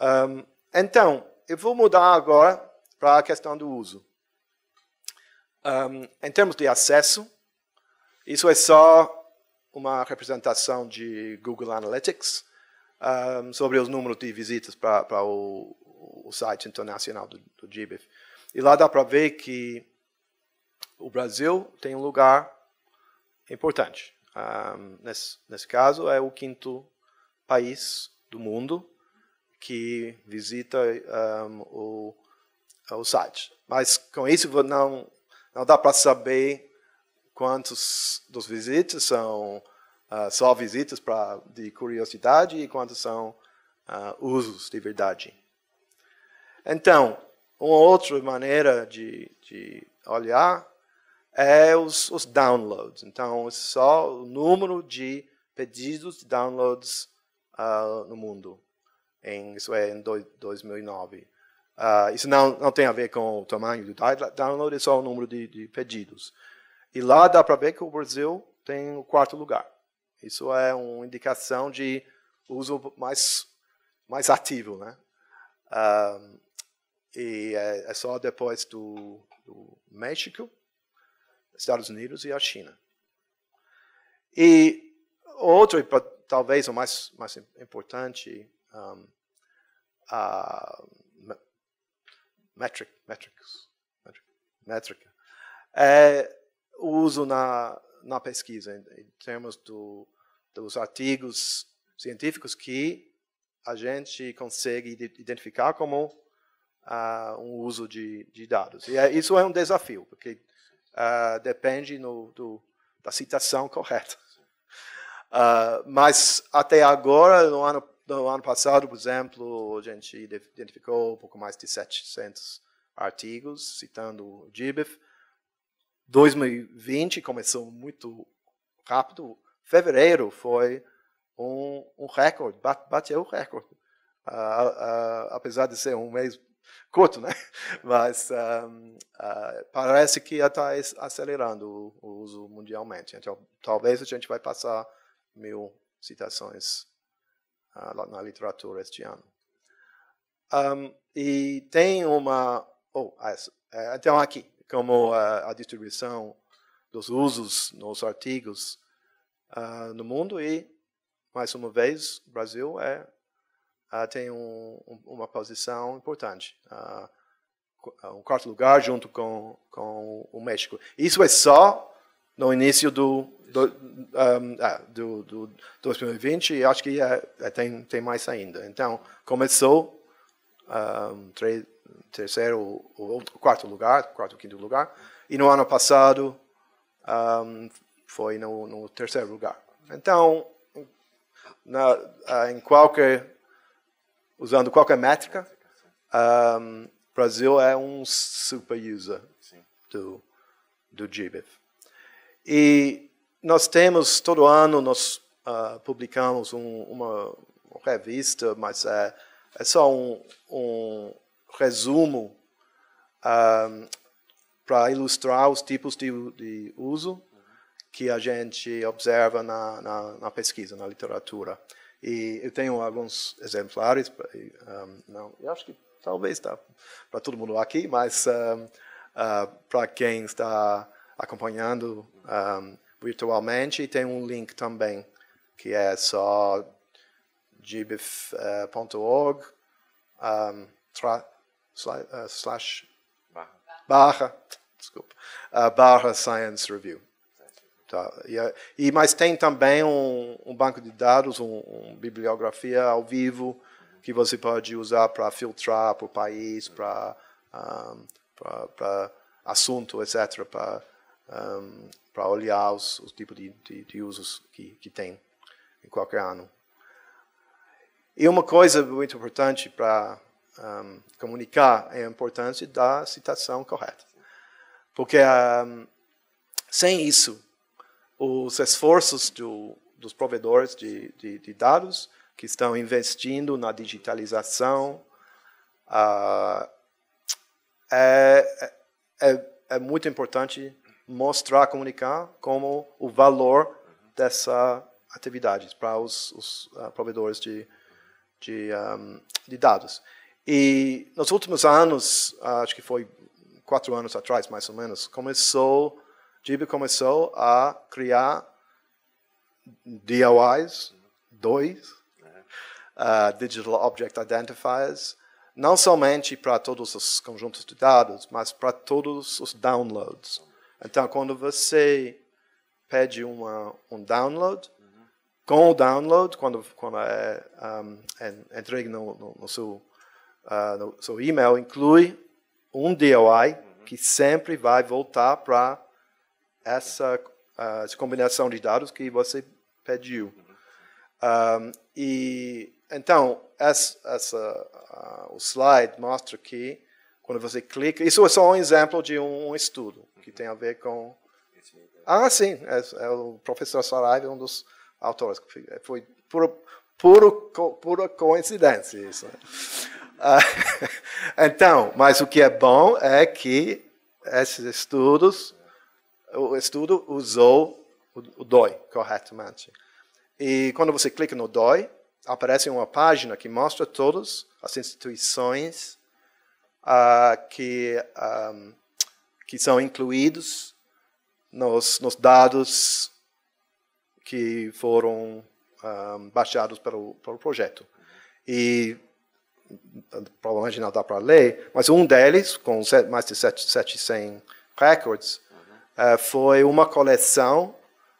Um, então, eu vou mudar agora para a questão do uso. Um, em termos de acesso, isso é só uma representação de Google Analytics um, sobre os números de visitas para o, o, site internacional do, do GBIF. E lá dá para ver que o Brasil tem um lugar importante. Um, nesse, nesse caso, é o quinto país do mundo que visita um, o, o site. Mas com isso não não dá para saber quantos dos visitas são uh, só visitas pra, de curiosidade e quantos são uh, usos de verdade. Então, uma outra maneira de, de olhar é os, os, downloads. Então, só o número de pedidos de downloads uh, no mundo. Em, isso é em 2009. Uh, isso não, não tem a ver com o tamanho do download, é só o número de, de pedidos. E lá dá para ver que o Brasil tem o quarto lugar. Isso é uma indicação de uso mais, mais ativo. Né? Uh, e é, é, só depois do, do México, Estados Unidos e a China. E outro, talvez o mais, mais importante, um, uh, metric, metrics, métrica, é uso na, na pesquisa, em, em termos do, dos artigos científicos que a gente consegue identificar como uh, um uso de, de dados. E é, isso é um desafio, porque uh, depende no, do, da citação correta. Uh, mas até agora, no ano, no ano passado, por exemplo, a gente identificou um pouco mais de 700 artigos citando o GBIF. 2020 começou muito rápido. Fevereiro foi um, um recorde, bateu o recorde. Uh, uh, apesar de ser um mês curto, né? Mas um, uh, parece que está acelerando o, uso mundialmente. Então, talvez a gente vai passar mil citações na literatura este ano. Um, e tem uma, oh, é, então aqui como a, a distribuição dos usos nos artigos uh, no mundo e, mais uma vez, o Brasil é, uh, tem um, um, uma posição importante. Uh, um quarto lugar junto com, com o México. Isso é só no início do, do, um, do, do 2020 e acho que é, é, tem, tem mais ainda. Então, começou um, três, terceiro ou quarto lugar, quarto ou quinto lugar, e no ano passado um, foi no, no, terceiro lugar. Então, na, uh, em qualquer, usando qualquer métrica, um, Brasil é um super user do, do GBIF. E nós temos, todo ano, nós uh, publicamos um, uma, uma, revista, mas é, é só um, um resumo um, para ilustrar os tipos de, de, uso que a gente observa na, na, na, pesquisa, na literatura. E eu tenho alguns exemplares, um, não, eu acho que talvez está para todo mundo aqui, mas um, uh, para quem está acompanhando virtualmente, tem um link também que é só gbif.org uh, uh, slash barra, desculpa, uh, barra Science Review. Tá. E, uh, e, mas tem também um, um banco de dados, um, um, bibliografia ao vivo que você pode usar para filtrar por país, para um, para assunto, etc., para um, para olhar os, os tipos de, de, de, usos que, que tem em qualquer ano. E uma coisa muito importante para um, comunicar a importância da citação correta. Porque um, sem isso, os esforços do, dos provedores de, de, de, dados que estão investindo na digitalização uh, é, é, é muito importante mostrar, comunicar como o valor dessa atividade para os, os uh, provedores de, de, um, de dados. E nos últimos anos, acho que foi quatro anos atrás, mais ou menos, começou, Gibi começou a criar DOIs, dois, uh, Digital Object Identifiers, não somente para todos os conjuntos de dados, mas para todos os downloads. Então, quando você pede uma, um download, com o download, quando, quando é, um, é entregue no, no, no seu uh, no seu e-mail inclui um DOI que sempre vai voltar para essa, uh, essa combinação de dados que você pediu. Um, e então essa, essa uh, o slide mostra que quando você clica, isso é só um exemplo de um estudo que tem a ver com ah sim, é, é o professor Saraiva, um dos autores. Foi puro, puro, pura coincidência isso. Uh, então, mas o que é bom é que esses estudos, o estudo usou o DOI corretamente. E quando você clica no DOI, aparece uma página que mostra todas as instituições uh, que, um, que são incluídos nos, nos dados que foram um, baixados pelo, pelo projeto. E provavelmente não dá para ler, mas um deles, com mais de 700 records, uhum. uh, foi uma coleção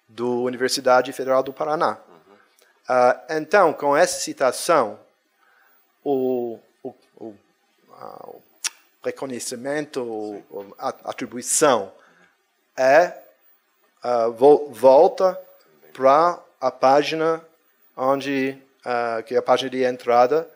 da Universidade Federal do Paraná. Uhum. Uh, então, com essa citação, o, o, o, o reconhecimento, a atribuição é vo, volta para a página onde que é a página de entrada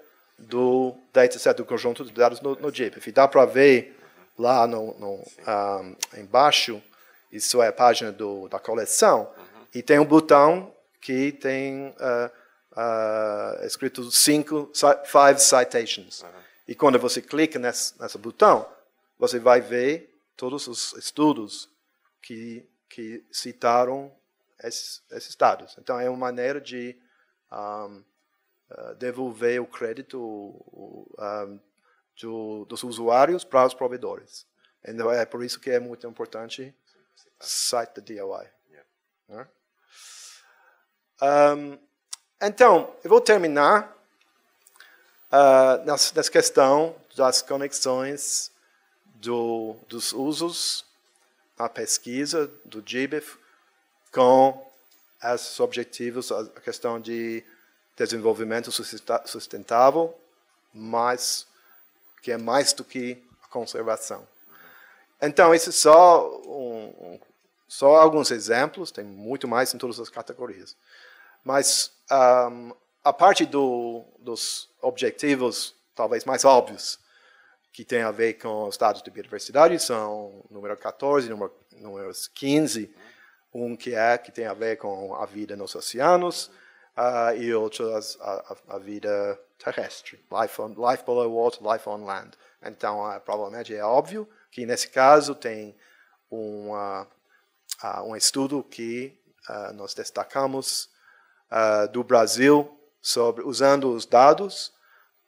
do dataset do conjunto de dados no, no JPEG. Dá para ver lá no, no um, embaixo, isso é a página do, da coleção, uhum. e tem um botão que tem uh, uh, escrito cinco, five citations. Uhum. E quando você clica nesse, nesse botão, você vai ver todos os estudos que, que citaram esses, esses dados. Então, é uma maneira de um, uh, devolver o crédito um, do, dos usuários para os provedores. Então, é por isso que é muito importante site da DOI. Né? Um, então, eu vou terminar uh, nessa, nessa questão das conexões do, dos usos na pesquisa do GBIF com esses objetivos, a questão de desenvolvimento sustentável, mas que é mais do que a conservação. Então, isso é só, um, um, só alguns exemplos, tem muito mais em todas as categorias. Mas um, a parte do, dos objetivos, talvez mais óbvios, que tem a ver com os dados de biodiversidade, são número 14, número, número 15, um que é que tem a ver com a vida nos oceanos, uh, e outros a, a, vida terrestre, life, on, life below water, life on land. Então, uh, provavelmente é óbvio que nesse caso tem um, uh, um estudo que nós destacamos do Brasil sobre usando os dados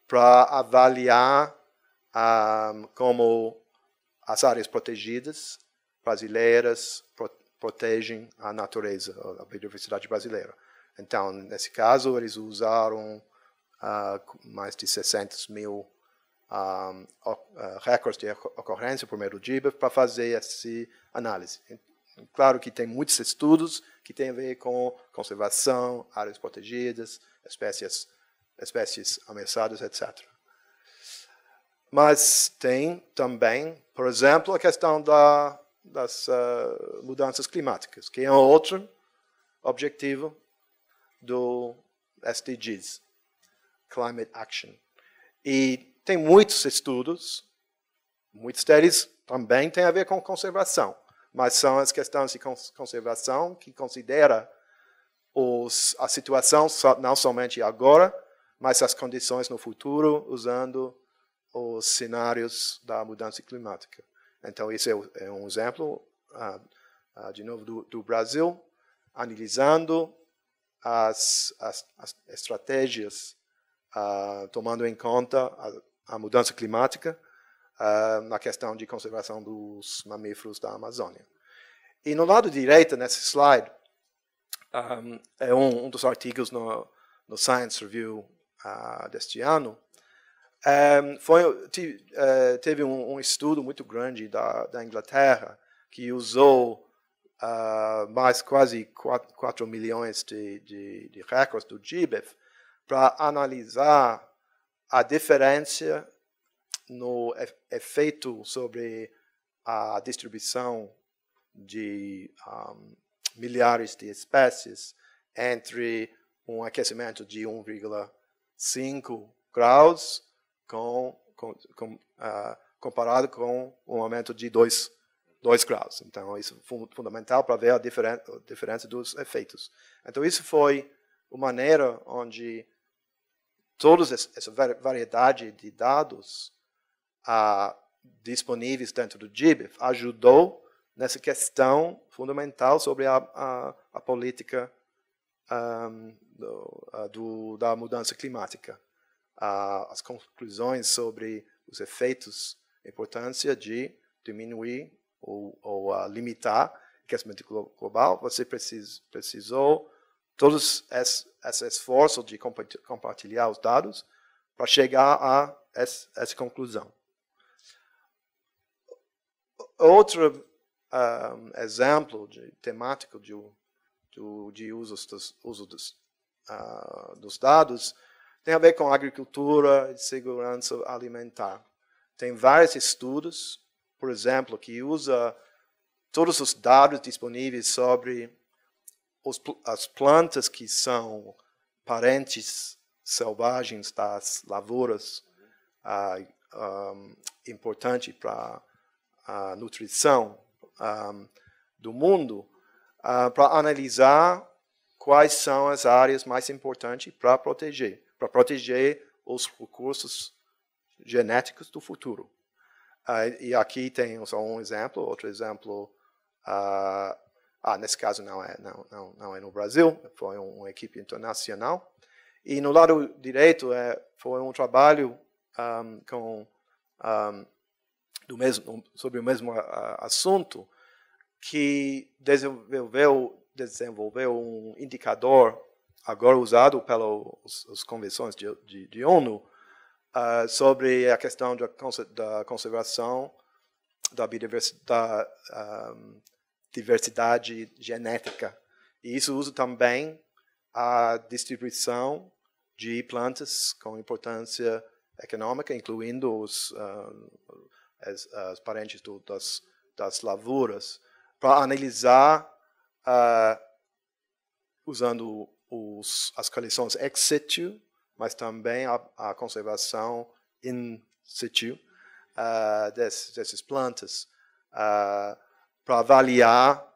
para avaliar um, como as áreas protegidas brasileiras pro, protegem a natureza, a biodiversidade brasileira. Então, nesse caso, eles usaram uh, mais de 600 mil um, ah, uh, recordes de ocorrência por meio do GIBA para fazer essa análise. Claro que tem muitos estudos que têm a ver com conservação, áreas protegidas, espécies, espécies ameaçadas, etc. Mas tem também, por exemplo, a questão da, das uh, mudanças climáticas, que é outro objetivo do SDGs, Climate Action. E tem muitos estudos, muitos deles também têm a ver com conservação, mas são as questões de conservação que considera os, a situação não somente agora, mas as condições no futuro, usando os cenários da mudança climática. Então, esse é, é um exemplo, uh, uh, de novo, do, do Brasil, analisando as, as, as estratégias uh, tomando em conta a, a mudança climática uh, na questão de conservação dos mamíferos da Amazônia. E no lado direito, nesse slide, um, é um, um, dos artigos no, no Science Review uh, deste ano. Um, foi, teve um, um, estudo muito grande da, da Inglaterra que usou uh, mais quase 4, 4 milhões de, de, de, recordes do GBIF para analisar a diferença no efeito sobre a distribuição de um, milhares de espécies entre um aquecimento de 1,5 graus com, com, com uh, comparado com um aumento de 2, 2 graus. Então, isso é fundamental para ver a diferença, dos efeitos. Então, isso foi uma maneira onde toda essa variedade de dados uh, disponíveis dentro do GIBIF ajudou nessa questão fundamental sobre a, a, a política um, do, a, do, da mudança climática. as conclusões sobre os efeitos, a importância de diminuir ou, ou limitar o aquecimento global, você precis, precisou todos esse, esse esforço de compartilhar os dados para chegar a essa, essa conclusão. Outro um, exemplo de, temático de, de, de uso, dos, uso dos, uh, dos dados tem a ver com agricultura e segurança alimentar. Tem vários estudos, por exemplo, que usa todos os dados disponíveis sobre os, as plantas que são parentes selvagens das lavouras, uh, um, importante para a nutrição um, do mundo, uh, para analisar quais são as áreas mais importantes para proteger, para proteger os recursos genéticos do futuro. Uh, e aqui tem só um exemplo, outro exemplo, uh, ah, nesse caso não é, não, não, não é no Brasil, foi uma equipe internacional. E no lado direito é, foi um trabalho um, com um, do mesmo, sobre o mesmo assunto, que desenvolveu, desenvolveu um indicador, agora usado pelas convenções de, de, de ONU, uh, sobre a questão da, da conservação da biodiversidade, um, diversidade genética. E isso usa também a distribuição de plantas com importância econômica, incluindo os, uh, as, as parentes do, das, das lavouras, para analisar, uh, usando os, as coleções ex situ, mas também a, a conservação in situ uh, desses, dessas plantas, uh, para avaliar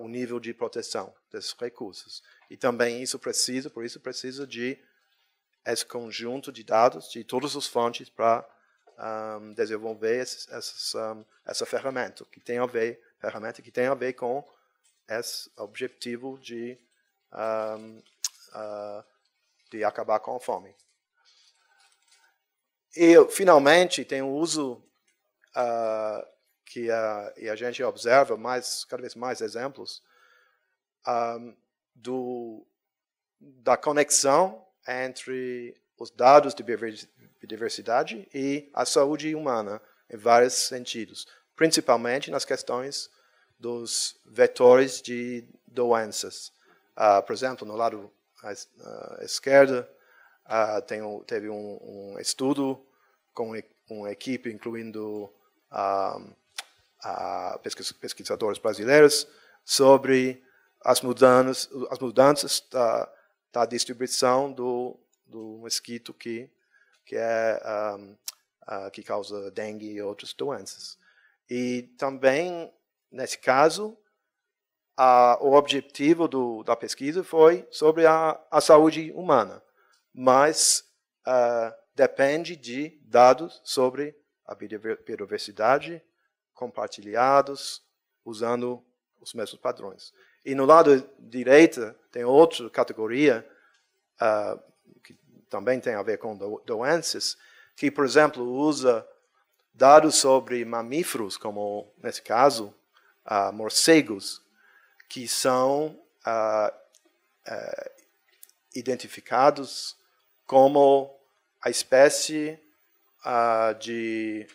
o nível de proteção desses recursos. E também isso precisa, por isso precisa de esse conjunto de dados de todas as fontes para um, desenvolver esses, um, essa ferramenta que tem a ver ferramenta que tem a ver com esse objetivo de um, uh, de acabar com a fome. E finalmente tem o uso uh, que e a gente observa mais cada vez mais exemplos um, do da conexão entre os dados de biodiversidade e a saúde humana, em vários sentidos, principalmente nas questões dos vetores de doenças. Uh, por exemplo, no lado à, esquerda, uh, tem, teve um, um, estudo com uma equipe incluindo pesquisadores brasileiros sobre as mudanças, as mudanças da, da distribuição do, do mosquito que que é um, uh, que causa dengue e outras doenças. E também nesse caso uh, o objetivo do, da pesquisa foi sobre a, a saúde humana, mas uh, depende de dados sobre a biodiversidade compartilhados usando os mesmos padrões. E no lado direito tem outra categoria uh, que também tem a ver com do, doenças, que, por exemplo, usa dados sobre mamíferos, como nesse caso, uh, morcegos, que são uh, uh, identificados como a espécie de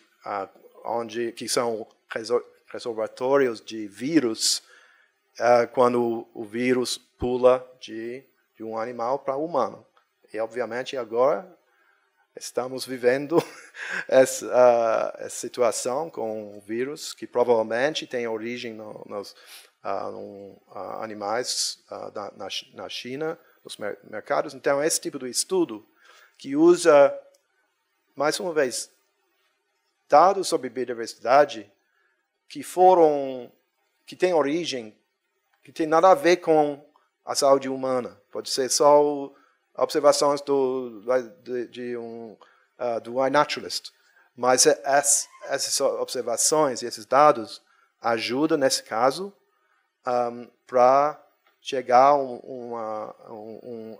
onde que são reservatórios de vírus quando o vírus pula de, de um animal para o humano. E, obviamente, agora estamos vivendo essa, essa, situação com um vírus que provavelmente tem origem no, nos, um, animais na, na China, nos mercados. Então, esse tipo de estudo que usa, mais uma vez, dados sobre biodiversidade que foram, que têm origem, que tem nada a ver com a saúde humana. Pode ser só observações do, de, de um uh, do iNaturalist. Mas essas observações e esses dados ajudam, nesse caso, um, para chegar um, uma, um,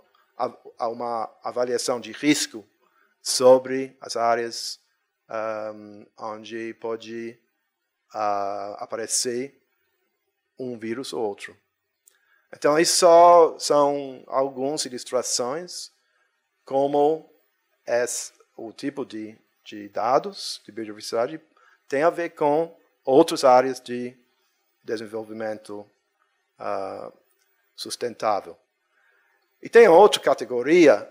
a uma avaliação de risco sobre as áreas um, onde pode uh, aparecer um vírus ou outro. Então, isso só são algumas ilustrações como esse, o tipo de, de dados de biodiversidade tem a ver com outras áreas de desenvolvimento uh, sustentável. E tem outra categoria,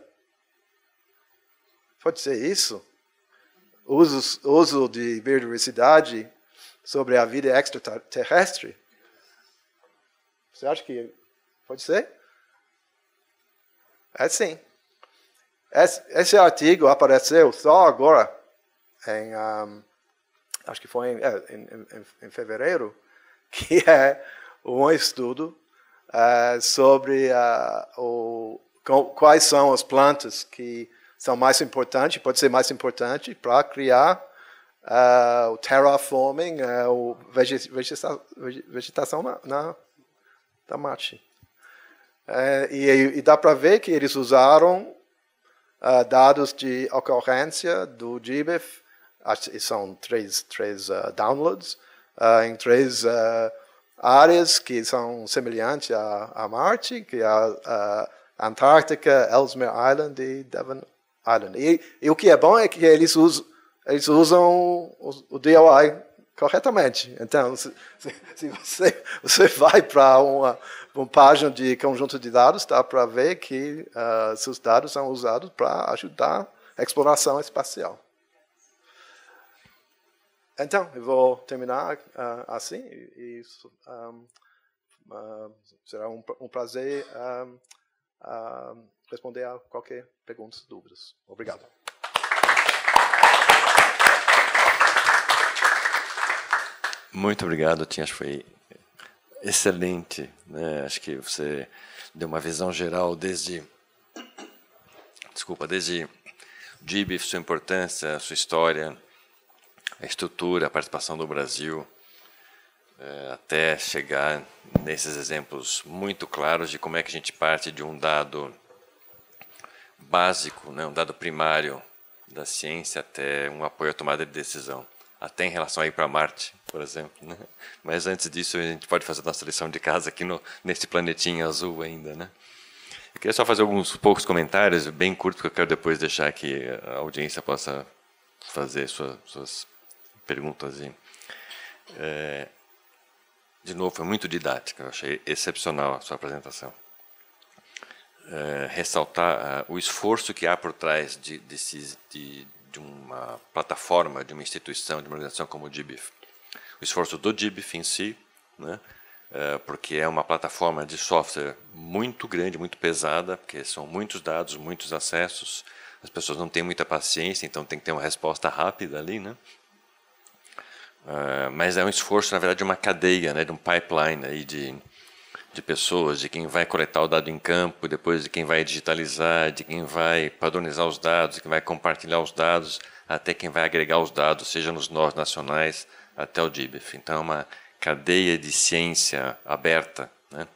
pode ser isso, uso, uso de biodiversidade sobre a vida extraterrestre. Você acha que pode ser? É sim. Esse, esse artigo apareceu só agora, em, um, acho que foi em, é, em, em, fevereiro, que é um estudo uh, sobre uh, o, quais são as plantas que são mais importantes, pode ser mais importante para criar uh, o terraforming, uh, o vegeta vegetação na, na, Marte. Uh, e, e, dá para ver que eles usaram dados de ocorrência do GBIF, são três, três downloads, em três áreas que são semelhantes a, a Marte, que é a, a Antártica, Ellesmere Island e Devon Island. E, e, o que é bom é que eles usam, eles usam o, o DOI corretamente. Então, se, se você, você vai para uma, uma página de conjunto de dados, dá para ver que uh, seus dados são usados para ajudar a exploração espacial. Então, eu vou terminar uh, assim e, um, uh, será um, um prazer um, uh, responder a qualquer pergunta, dúvidas. Obrigado. Muito obrigado, Tinha. Foi excelente. Né? Acho que você deu uma visão geral desde. Desculpa, desde DIB, sua importância, sua história, a estrutura, a participação do Brasil, é, até chegar nesses exemplos muito claros de como é que a gente parte de um dado básico, né, um dado primário da ciência até um apoio à tomada de decisão, até em relação a ir para Marte, por exemplo. Né? Mas antes disso, a gente pode fazer nossa lição de casa aqui nesse planetinho azul ainda. Né? Eu queria só fazer alguns poucos comentários, bem curtos, que eu quero depois deixar que a audiência possa fazer sua, suas perguntas. É, de novo, foi muito didática, eu achei excepcional a sua apresentação. É, ressaltar uh, o esforço que há por trás de, de, de, de, uma plataforma, de uma instituição, de uma organização como o GBIF. O esforço do GBIF em si, né, é, porque é uma plataforma de software muito grande, muito pesada, porque são muitos dados, muitos acessos, as pessoas não têm muita paciência, então tem que ter uma resposta rápida ali, né? Uh, mas é um esforço, na verdade, de uma cadeia, né, de um pipeline aí de, de pessoas, de quem vai coletar o dado em campo, depois de quem vai digitalizar, de quem vai padronizar os dados, de quem vai compartilhar os dados, até quem vai agregar os dados, seja nos nós nacionais até o DIBIF. Então, é uma cadeia de ciência aberta, né,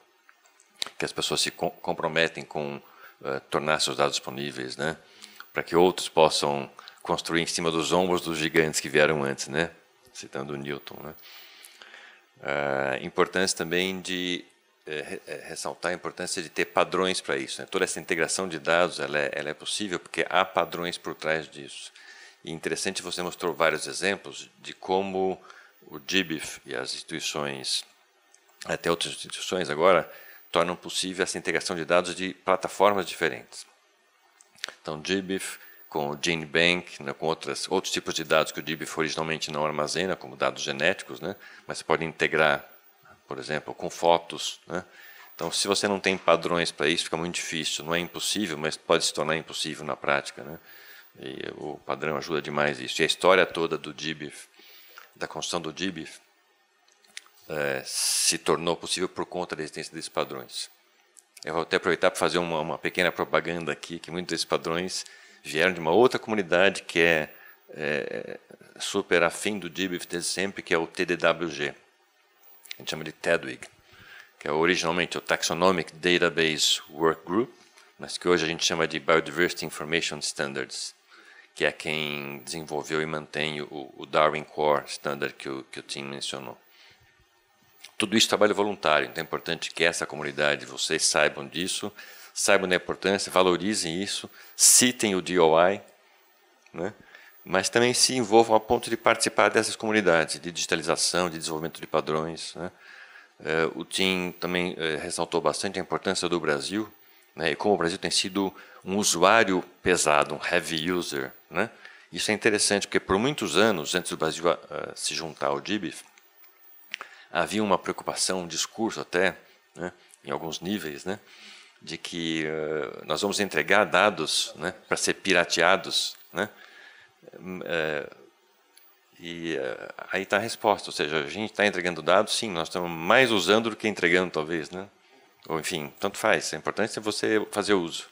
que as pessoas se com comprometem com uh, tornar seus dados disponíveis, né, para que outros possam construir em cima dos ombros dos gigantes que vieram antes, né citando Newton. Né? Importância também de é, é, ressaltar a importância de ter padrões para isso. Né? Toda essa integração de dados ela é, ela é, possível porque há padrões por trás disso. E interessante, você mostrou vários exemplos de como o GBIF e as instituições, até outras instituições agora, tornam possível essa integração de dados de plataformas diferentes. Então, GBIF com o GeneBank, né, com outras, outros tipos de dados que o DIBIF originalmente não armazena, como dados genéticos, né, mas você pode integrar por exemplo, com fotos. Né? Então, se você não tem padrões para isso, fica muito difícil. Não é impossível, mas pode se tornar impossível na prática. Né? E o padrão ajuda demais isso. E a história toda do DIBIF, da construção do DIBIF, é, se tornou possível por conta da existência desses padrões. Eu vou até aproveitar para fazer uma, uma, pequena propaganda aqui, que muitos desses padrões vieram de uma outra comunidade que é, é super afim do desde sempre, que é o TDWG. A gente chama de TEDWIG, que é originalmente o Taxonomic Database Work Group, mas que hoje a gente chama de Biodiversity Information Standards, que é quem desenvolveu e mantém o, o Darwin Core Standard que o, que o Tim mencionou. Tudo isso trabalho voluntário, então é importante que essa comunidade, vocês saibam disso, saibam da importância, valorizem isso, citem o DOI, né? mas também se envolvam a ponto de participar dessas comunidades de digitalização, de desenvolvimento de padrões. Né? Uh, o Tim também uh, ressaltou bastante a importância do Brasil, né? e como o Brasil tem sido um usuário pesado, um heavy user. Né? Isso é interessante, porque por muitos anos, antes do Brasil uh, se juntar ao DIBIF, havia uma preocupação, um discurso até, né, em alguns níveis, né, de que uh, nós vamos entregar dados né, para ser pirateados. Né, uh, e uh, aí está a resposta, ou seja, a gente está entregando dados, sim, nós estamos mais usando do que entregando, talvez. Né? Ou enfim, tanto faz, é importante você fazer uso.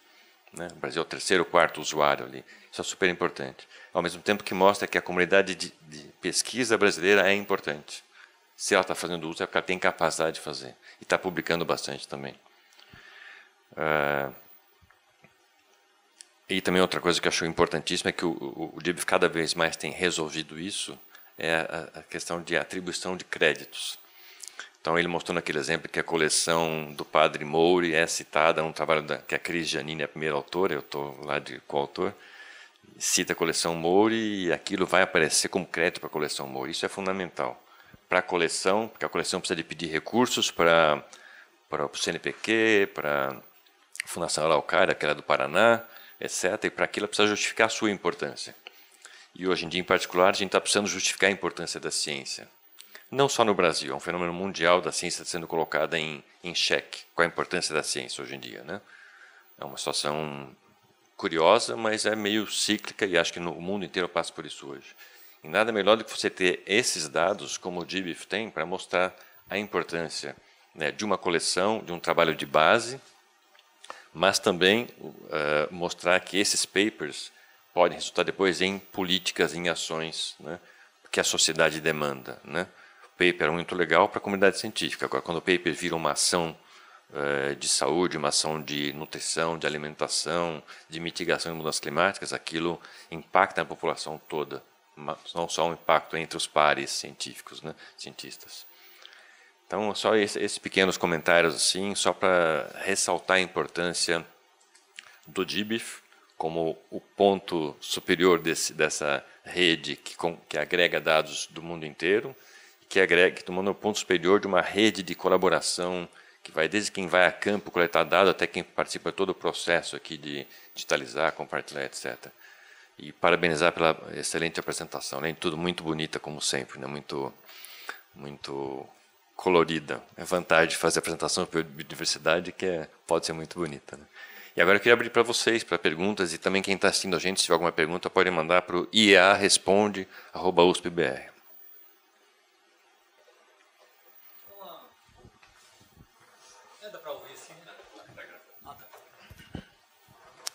Né? O Brasil é o terceiro, quarto usuário ali. Isso é super importante. Ao mesmo tempo que mostra que a comunidade de, de pesquisa brasileira é importante se ela está fazendo uso, é porque ela tem capacidade de fazer. E está publicando bastante também. Uh, e também outra coisa que eu acho importantíssima é que o, o, o DIB cada vez mais tem resolvido isso, é a, a, questão de atribuição de créditos. Então ele mostrou naquele exemplo que a coleção do Padre Moure é citada num trabalho da, que a Cris Janine é a primeira autora, eu estou lá de coautor, cita a coleção Moure e aquilo vai aparecer como crédito para a coleção Moure. Isso é fundamental para a coleção, porque a coleção precisa de pedir recursos para, para o CNPq, para Fundação Araucária, que era do Paraná, etc. E para aquilo ela precisa justificar a sua importância. E hoje em dia, em particular, a gente está precisando justificar a importância da ciência. Não só no Brasil, é um fenômeno mundial da ciência sendo colocada em, em xeque. Qual a importância da ciência hoje em dia? Né? É uma situação curiosa, mas é meio cíclica e acho que no mundo inteiro passa por isso hoje. E nada melhor do que você ter esses dados, como o DBIF tem, para mostrar a importância né, de uma coleção, de um trabalho de base, mas também uh, mostrar que esses papers podem resultar depois em políticas, em ações né, que a sociedade demanda. Né? O paper é muito legal para a comunidade científica. Agora, quando o paper vira uma ação uh, de saúde, uma ação de nutrição, de alimentação, de mitigação de mudanças climáticas, aquilo impacta a população toda não só um impacto entre os pares científicos, né, cientistas. Então, só esses pequenos comentários assim, só para ressaltar a importância do DIBIF como o ponto superior desse, dessa rede que, que agrega dados do mundo inteiro, que agrega, tomando o ponto superior de uma rede de colaboração que vai desde quem vai a campo coletar dados até quem participa de todo o processo aqui de digitalizar, compartilhar, etc e parabenizar pela excelente apresentação, além tudo muito bonita como sempre, né? muito muito colorida. É vantagem de fazer apresentação sobre biodiversidade que é, pode ser muito bonita. Né? E agora eu queria abrir para vocês, para perguntas, e também quem está assistindo a gente, se tiver alguma pergunta, pode mandar para o iaresponde.uspbr.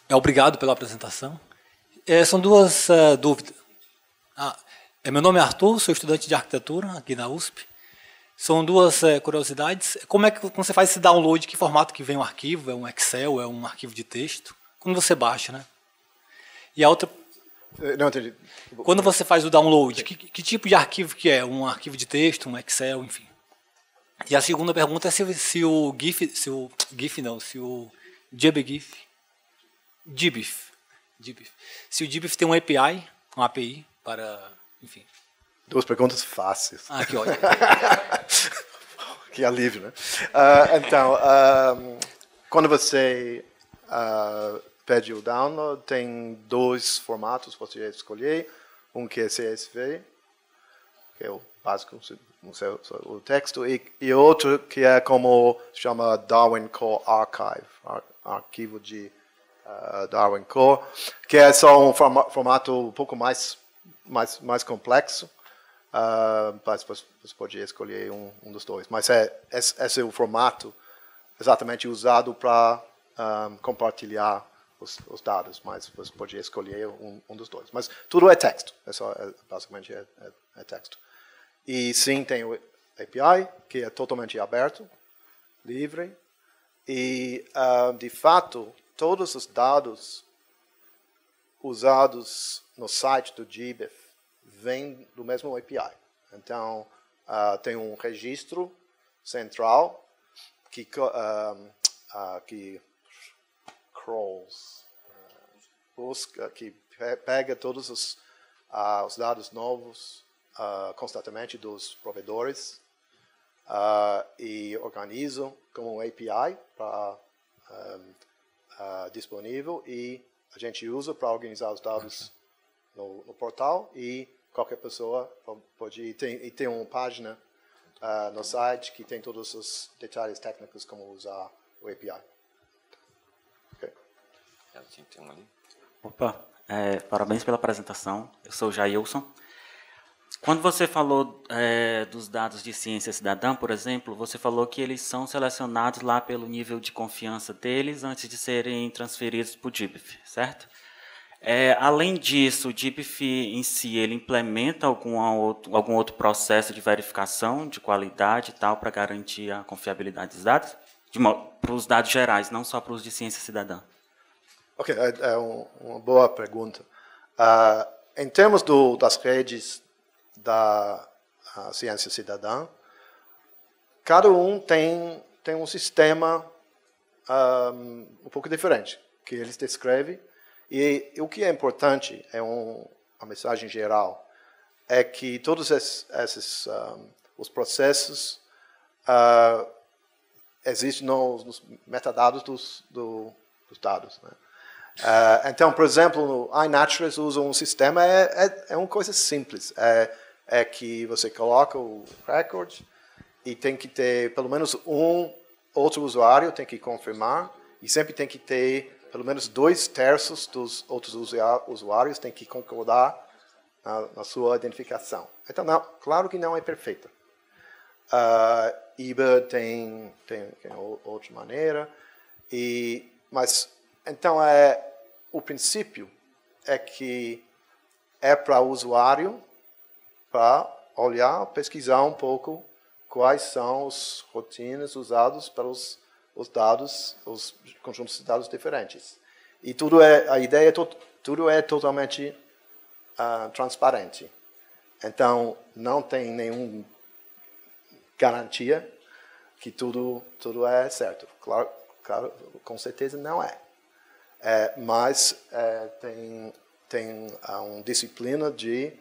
É, obrigado pela apresentação. É, são duas uh, dúvidas. Ah, é, meu nome é Arthur, sou estudante de arquitetura aqui na USP. São duas uh, curiosidades. Como é que quando você faz esse download, que formato que vem o arquivo? É um Excel, é um arquivo de texto? Quando você baixa, né? E a outra eh, não entendi. Quando você faz o download, que, que, tipo de arquivo que é? Um arquivo de texto, um Excel, enfim. E a segunda pergunta é se, se o GIF, se o GIF não, se o JBGIF, GBIF. Se o DBIF tem um API, um API para, enfim. Duas perguntas fáceis. Ah, que ótimo. que alívio, né? Uh, então, uh, quando você uh, pede o download, tem dois formatos que você escolher. Um que é CSV, que é o básico, seu, o texto, e, e outro que é como se chama Darwin Core Archive, ar, arquivo de Darwin Core, que é só um forma, formato um pouco mais, mais, mais complexo, uh, você pode escolher um, um dos dois. Mas é, esse, esse é o formato exatamente usado para um, compartilhar os, os, dados, mas você pode escolher um, um, dos dois. Mas tudo é texto, é só, é, basicamente é, é, é, texto. E sim, tem o API, que é totalmente aberto, livre, e, uh, de fato, todos os dados usados no site do GBIF vêm do mesmo API. Então, uh, tem um registro central que, uh, uh, que crawls, busca, que pega todos os, os dados novos constantemente dos provedores e organiza como um API para um, disponível e a gente usa para organizar os dados no, no, portal e qualquer pessoa pode e tem, e tem uma página uh, no site que tem todos os detalhes técnicos como usar o API. Okay. tem um ali. Opa, é, parabéns pela apresentação. Eu sou o Jailson. Quando você falou é, dos dados de ciência cidadã, por exemplo, você falou que eles são selecionados lá pelo nível de confiança deles antes de serem transferidos para o DIBF, certo? É, além disso, o DIBF em si, ele implementa algum outro, algum outro processo de verificação de qualidade e tal para garantir a confiabilidade dos dados? para os dados gerais, não só para os de ciência cidadã. Ok, é, é uma boa pergunta. Uh, em termos do, das redes da ciência cidadã, cada um tem, tem um sistema um, um pouco diferente que eles descrevem. E, o que é importante, é um, uma mensagem geral, é que todos esses, esses um, os processos uh, existem nos, nos metadados dos, do, dos dados. Né? Uh, então, por exemplo, no iNaturalist usa um sistema, é, é, é uma coisa simples. É, é que você coloca o record e tem que ter pelo menos um outro usuário tem que confirmar e sempre tem que ter pelo menos dois terços dos outros usuários tem que concordar na, na sua identificação. Então, não, claro que não é perfeita. Uh, IBA tem, tem, tem outra maneira, e, mas então é o princípio é que é para o usuário para olhar, pesquisar um pouco quais são as rotinas usadas para os, os dados, os conjuntos de dados diferentes. E tudo é a ideia é tudo é totalmente uh, transparente. Então não tem nenhuma garantia que tudo tudo é certo. Claro, claro com certeza não é. é mas é, tem tem uh, uma disciplina de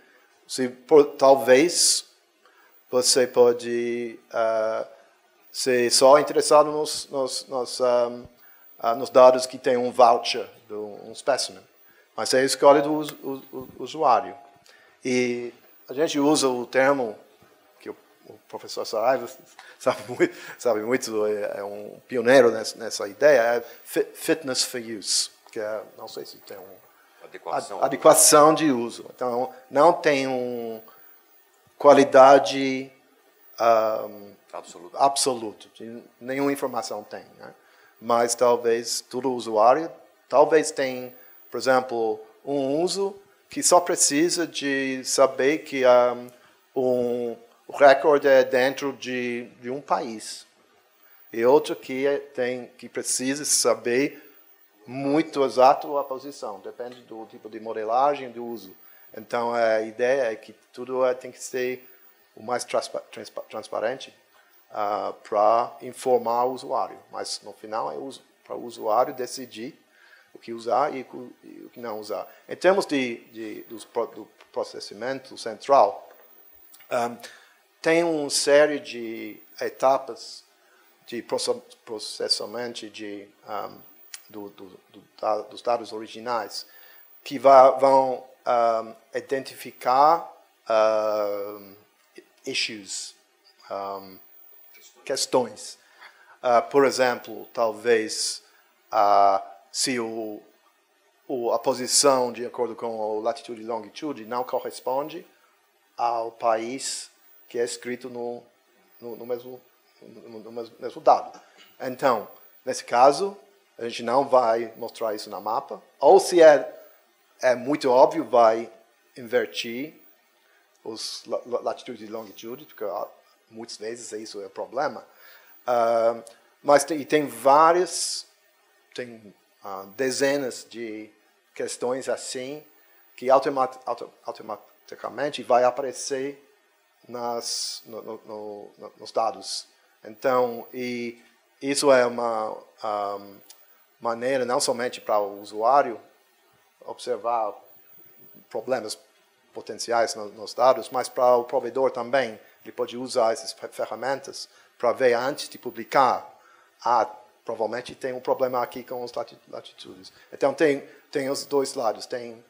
se, por, talvez você pode uh, ser só interessado nos, nos, nos, um, uh, nos, dados que tem um voucher, um specimen. Mas é a escolha do usuário. E a gente usa o termo que o, o professor Saraiva sabe muito, sabe muito, é, é um pioneiro nessa, nessa ideia, é fitness for use, que é, não sei se tem um Adequação. adequação de uso. Então, não tem um qualidade um, absoluta. absoluta. Nenhuma informação tem. Né? Mas talvez todo usuário, talvez tem, por exemplo, um uso que só precisa de saber que um, um o recorde é dentro de, de um país. E outro que é, tem que precisa saber muito exato a posição, depende do tipo de modelagem do uso. Então a ideia é que tudo é, tem que ser o mais transpa transpa transparente uh, ah, para informar o usuário, mas no final é para o usuário decidir o que usar e o que não usar. Em termos de, de do, do processamento central, um, tem uma série de etapas de processamento de um, do, do, do, dos dados originais, que vão um, identificar, issues, um, questões. Uh, por exemplo, talvez uh, se o, o, a posição de acordo com a latitude e longitude não corresponde ao país que é escrito no, no, no mesmo, no, no mesmo dado. Então, nesse caso, a gente não vai mostrar isso na mapa. Ou se é, é muito óbvio, vai invertir os latitude e longitude, porque ah, muitas vezes isso é problema. Uh, mas tem, tem várias, tem uh, dezenas de questões assim que automat, auto, automaticamente vai aparecer nas, no, no, no, nos dados. Então, e isso é uma um, ah, maneira não somente para o usuário observar problemas potenciais nos dados, mas para o provedor também. Ele pode usar essas ferramentas para ver antes de publicar. Ah, provavelmente tem um problema aqui com as latitudes. Então, tem, tem os dois lados. Tem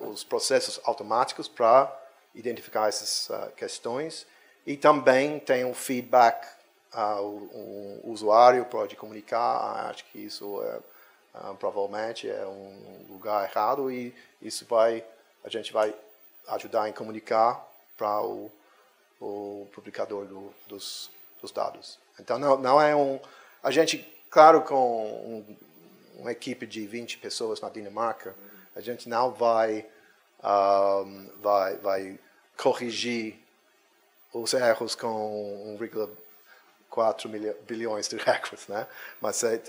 os processos automáticos para identificar essas uh, questões e também tem um feedback. Uh, o, o, usuário pode comunicar, ah, acho que isso é, provavelmente é um lugar errado e isso vai, a gente vai ajudar em comunicar para o, o publicador do, dos, dos dados. Então, não, não é um... A gente, claro, com um, uma equipe de 20 pessoas na Dinamarca, a gente não vai, um, vai, vai corrigir os erros com 1,4 bilhões de records, né? Mas é,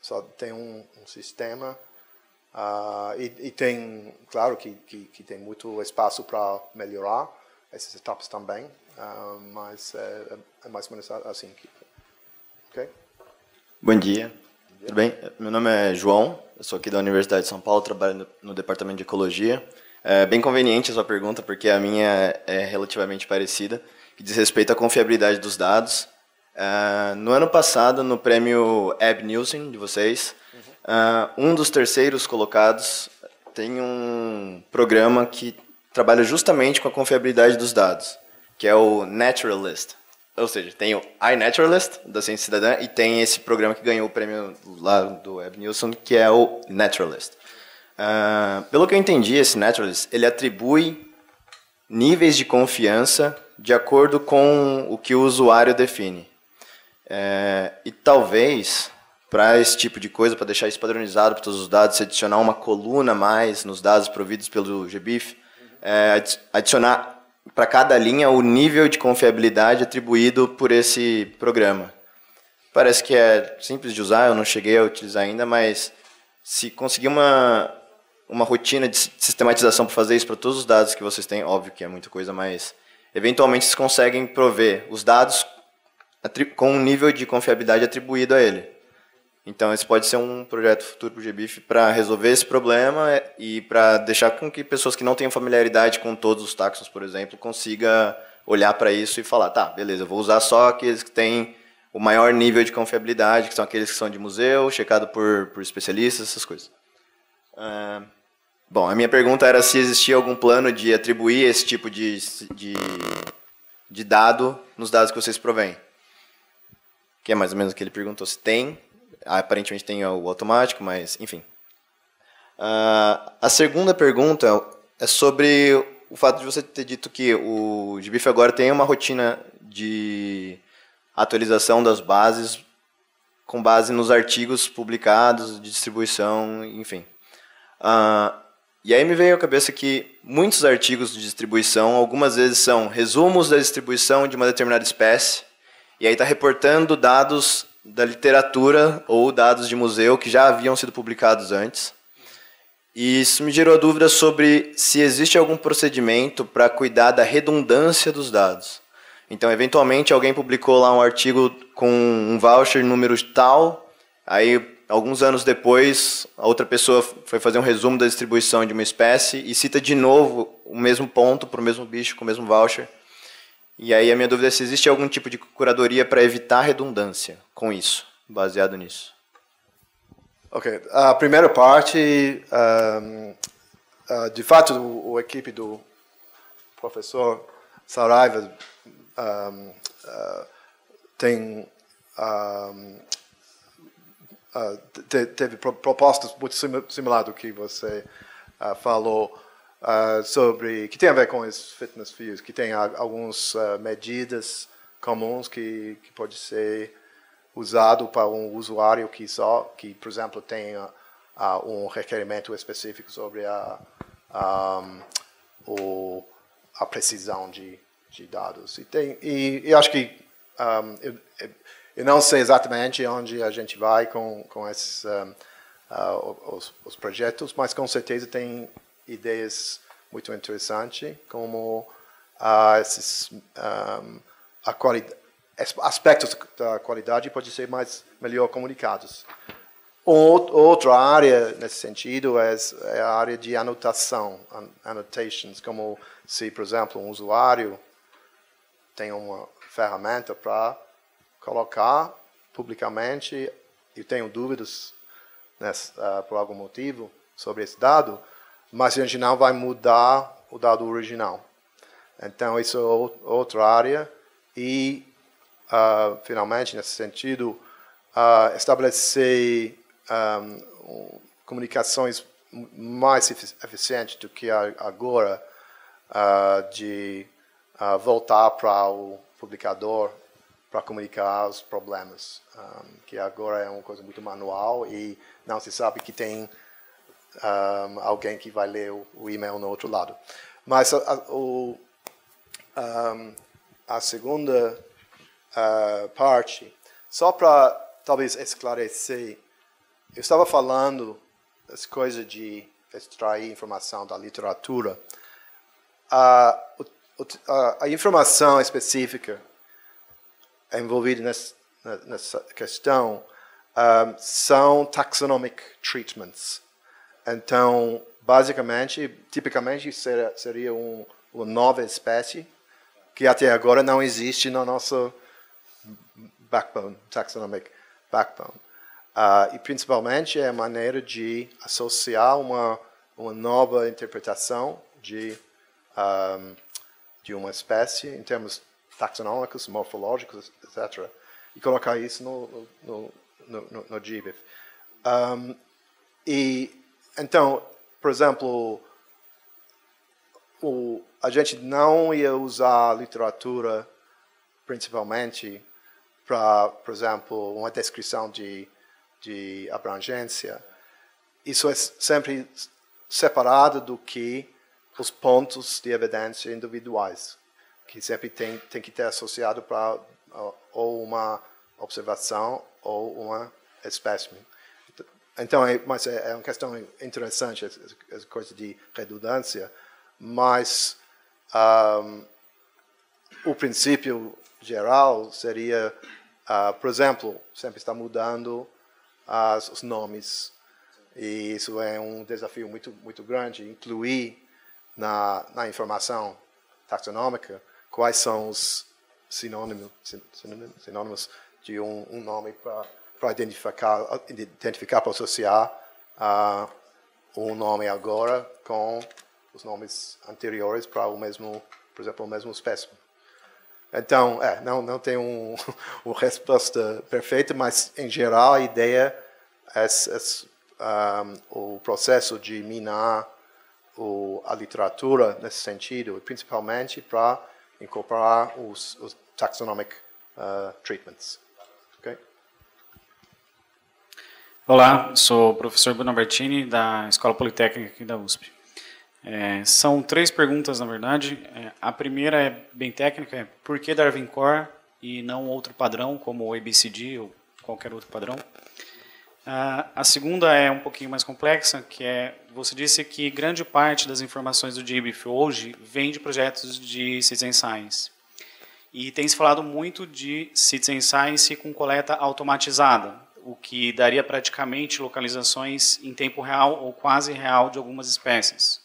só tem um, um sistema Uh, e, e, tem, claro que, que, que tem muito espaço para melhorar essas etapas também, uh, mas é, é, mais ou menos assim. Que, ok? Bom dia. Bom dia. Tudo bem? Meu nome é João, eu sou aqui da Universidade de São Paulo, trabalho no, no Departamento de Ecologia. É bem conveniente a sua pergunta, porque a minha é relativamente parecida, que diz respeito à confiabilidade dos dados. Uh, no ano passado, no prêmio Ab Nielsen de vocês, Uh, um dos terceiros colocados tem um programa que trabalha justamente com a confiabilidade dos dados, que é o Naturalist. Ou seja, tem o iNaturalist, da Ciência Cidadã, e tem esse programa que ganhou o prêmio lá do Web Nielsen, que é o Naturalist. Uh, pelo que eu entendi, esse Naturalist, ele atribui níveis de confiança de acordo com o que o usuário define. Uh, e talvez para esse tipo de coisa, para deixar isso padronizado para todos os dados, se adicionar uma coluna mais nos dados providos pelo GBIF, é, adicionar para cada linha o nível de confiabilidade atribuído por esse programa. Parece que é simples de usar, eu não cheguei a utilizar ainda, mas se conseguir uma, uma rotina de sistematização para fazer isso para todos os dados que vocês têm, óbvio que é muita coisa, mas eventualmente vocês conseguem prover os dados com um nível de confiabilidade atribuído a ele. Então, esse pode ser um projeto futuro para o GBIF para resolver esse problema e para deixar com que pessoas que não tenham familiaridade com todos os taxos, por exemplo, consiga olhar para isso e falar, tá, beleza, eu vou usar só aqueles que têm o maior nível de confiabilidade, que são aqueles que são de museu, checado por, por especialistas, essas coisas. Uh, bom, a minha pergunta era se existia algum plano de atribuir esse tipo de, de, de dado nos dados que vocês provêm. Que é mais ou menos o que ele perguntou, se tem, Aparentemente tem o automático, mas enfim. Uh, a segunda pergunta é sobre o fato de você ter dito que o GBIF agora tem uma rotina de atualização das bases com base nos artigos publicados, de distribuição, enfim. Uh, e aí me veio à cabeça que muitos artigos de distribuição, algumas vezes são resumos da distribuição de uma determinada espécie, e aí está reportando dados da literatura ou dados de museu que já haviam sido publicados antes. E isso me gerou a dúvida sobre se existe algum procedimento para cuidar da redundância dos dados. Então, eventualmente, alguém publicou lá um artigo com um voucher número tal, aí, alguns anos depois, a outra pessoa foi fazer um resumo da distribuição de uma espécie e cita de novo o mesmo ponto para o mesmo bicho com o mesmo voucher. E aí a minha dúvida é se existe algum tipo de curadoria para evitar redundância com isso, baseado nisso. Ok, a primeira parte, um, uh, de fato, o, a equipe do professor Saraiva um, uh, tem um, uh, te, teve propostas muito similar do que você uh, sobre que tem a ver com os fitness views, que tem algumas medidas comuns que que pode ser usado para um usuário que só que por exemplo tenha um requerimento específico sobre a um, o, a precisão de, de dados. E, tem, e, e acho que um, eu, eu, não sei exatamente onde a gente vai com, com esses um, uh, os, os, projetos, mas com certeza tem ideias muito interessantes, como uh, esses um, a aspectos da qualidade podem ser mais melhor comunicados. Outra área nesse sentido é, é a área de anotação, annotations, como se, por exemplo, um usuário tem uma ferramenta para colocar publicamente e tenho dúvidas nessa, uh, por algum motivo sobre esse dado, mas em geral vai mudar o dado original. Então, isso é outra área e, uh, finalmente, nesse sentido, uh, estabelecer um, comunicações mais eficientes do que agora uh, de voltar para o publicador para comunicar os problemas, um, que agora é uma coisa muito manual e não se sabe que tem um, alguém que vai ler o, o, e-mail no outro lado. Mas a, a, o, a segunda uh, parte, só para talvez esclarecer eu estava falando das coisas de extrair informação da literatura. A, a, a informação específica envolvida nessa, nessa questão um, são taxonomic treatments. Então, basicamente, tipicamente seria, seria um, uma nova espécie que até agora não existe na nossa backbone, taxonomic backbone. Uh, e principalmente é a maneira de associar uma, uma nova interpretação de, um, de uma espécie em termos taxonômicos, morfológicos, etc. E colocar isso no, no, no, no, no GBIF. Um, e, então, por exemplo, o, a gente não ia usar literatura principalmente para, por exemplo, uma descrição de de abrangência, isso é sempre separado do que os pontos de evidência individuais, que sempre tem, tem que ter associado para ou uma observação ou uma espécime. Então, é, mas é, é uma questão interessante, essa coisa de redundância, mas um, o princípio geral seria, uh, por exemplo, sempre está mudando as, os nomes. E isso é um desafio muito, muito grande, incluir na, na informação taxonômica quais são os sinônimos, sinônimos de um, um nome para identificar, identificar para associar uh, um nome agora com os nomes anteriores para o mesmo, por exemplo, o mesmo espécime. Então, é, não, não tem um, uma resposta perfeita, mas, em geral, a ideia é, é um, o processo de minar o, a literatura nesse sentido, principalmente para incorporar os, os taxonomic uh, treatments. Olá, sou o professor Bruno Bertini, da Escola Politécnica aqui da USP. É, são três perguntas, na verdade. É, a primeira é bem técnica, é por que Darwin Core e não outro padrão, como o ABCD ou qualquer outro padrão? a segunda é um pouquinho mais complexa, que é, você disse que grande parte das informações do GBIF hoje vem de projetos de Citizen Science. E tem se falado muito de Citizen Science com coleta automatizada, o que daria praticamente localizações em tempo real ou quase real de algumas espécies.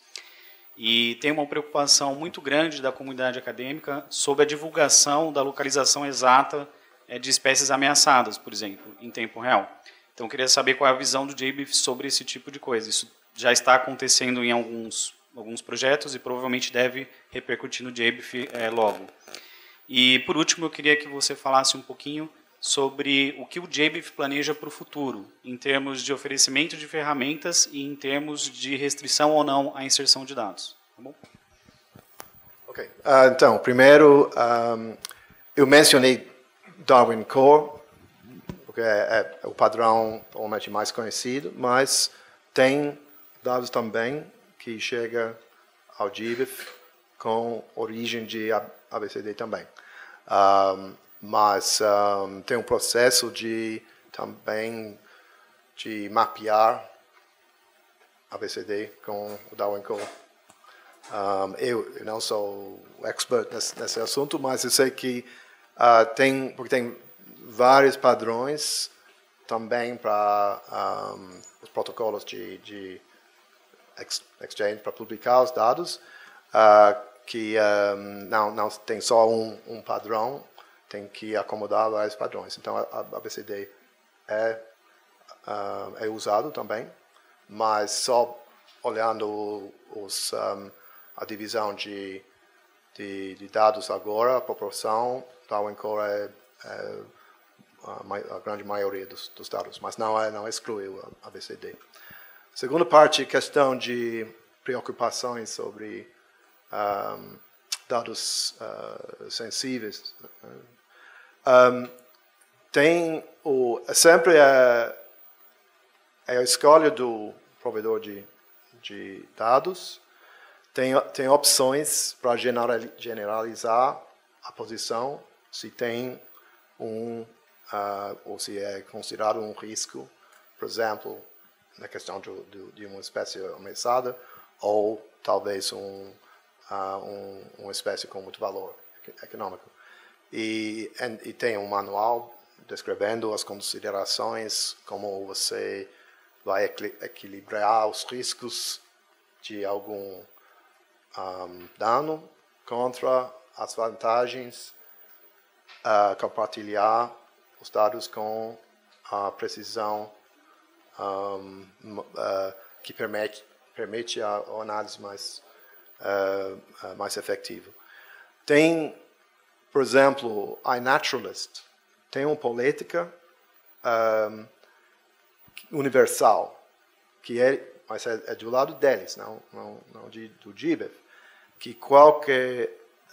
E tem uma preocupação muito grande da comunidade acadêmica sobre a divulgação da localização exata é, de espécies ameaçadas, por exemplo, em tempo real. Então, eu queria saber qual é a visão do JBIF sobre esse tipo de coisa. Isso já está acontecendo em alguns alguns projetos e provavelmente deve repercutir no JBIF é, logo. E, por último, eu queria que você falasse um pouquinho sobre o que o JBIF planeja para o futuro, em termos de oferecimento de ferramentas e em termos de restrição ou não à inserção de dados. Tá bom? Ok. Uh, então, primeiro, um, eu mencionei Darwin Core, porque é, é, o padrão provavelmente mais conhecido, mas tem dados também que chega ao GBIF com origem de ABCD também. Um, mas um, tem um processo de também de mapear ABCD com o Darwin Code. Um, eu, eu, não sou expert nesse, nesse, assunto, mas eu sei que uh, tem porque tem vários padrões também para um, os protocolos de, de exchange para publicar os dados uh, que um, não não tem só um, um padrão tem que acomodar vários padrões. Então, a, a BCD é, uh, é usado também, mas só olhando os, um, a divisão de, de, de, dados agora, a proporção, Darwin Core é, é a, a, grande maioria dos, dos, dados, mas não, é, não exclui a, a BCD. Segunda parte, questão de preocupações sobre um, dados uh, sensíveis. Né? Um, tem o sempre é, é a escolha do provedor de, de dados. Tem, tem opções para generalizar a posição se tem um uh, ou se é considerado um risco, por exemplo, na questão do, do, de uma espécie ameaçada ou talvez um, uh, um, uma espécie com muito valor econômico. E, e tem um manual descrevendo as considerações, como você vai equilibrar os riscos de algum um, dano contra as vantagens, uh, compartilhar os dados com a precisão um, uh, que permite, permite a, a análise mais, uh, mais efetiva. Tem por exemplo, iNaturalist tem uma política um, universal, que é, mas é, é, do lado deles, não, não, não de, do GBIF, que qualquer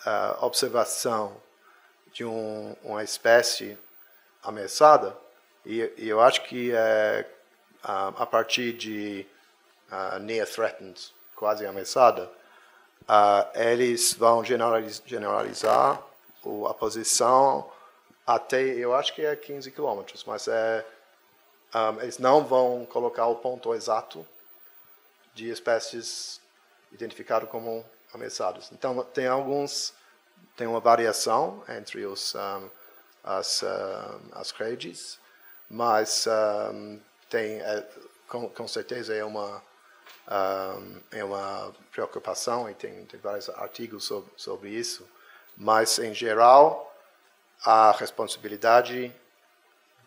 uh, observação de um, uma espécie ameaçada, e, e, eu acho que é uh, a partir de uh, near threatened, quase ameaçada, uh, eles vão generalizar a posição até, eu acho que é 15 quilômetros, mas é, um, eles não vão colocar o ponto exato de espécies identificadas como ameaçadas. Então, tem alguns, tem uma variação entre os, um, as, as redes, mas um, tem, é, com, com, certeza é uma, é uma preocupação e tem, tem vários artigos sobre, sobre isso mas, em geral, a responsabilidade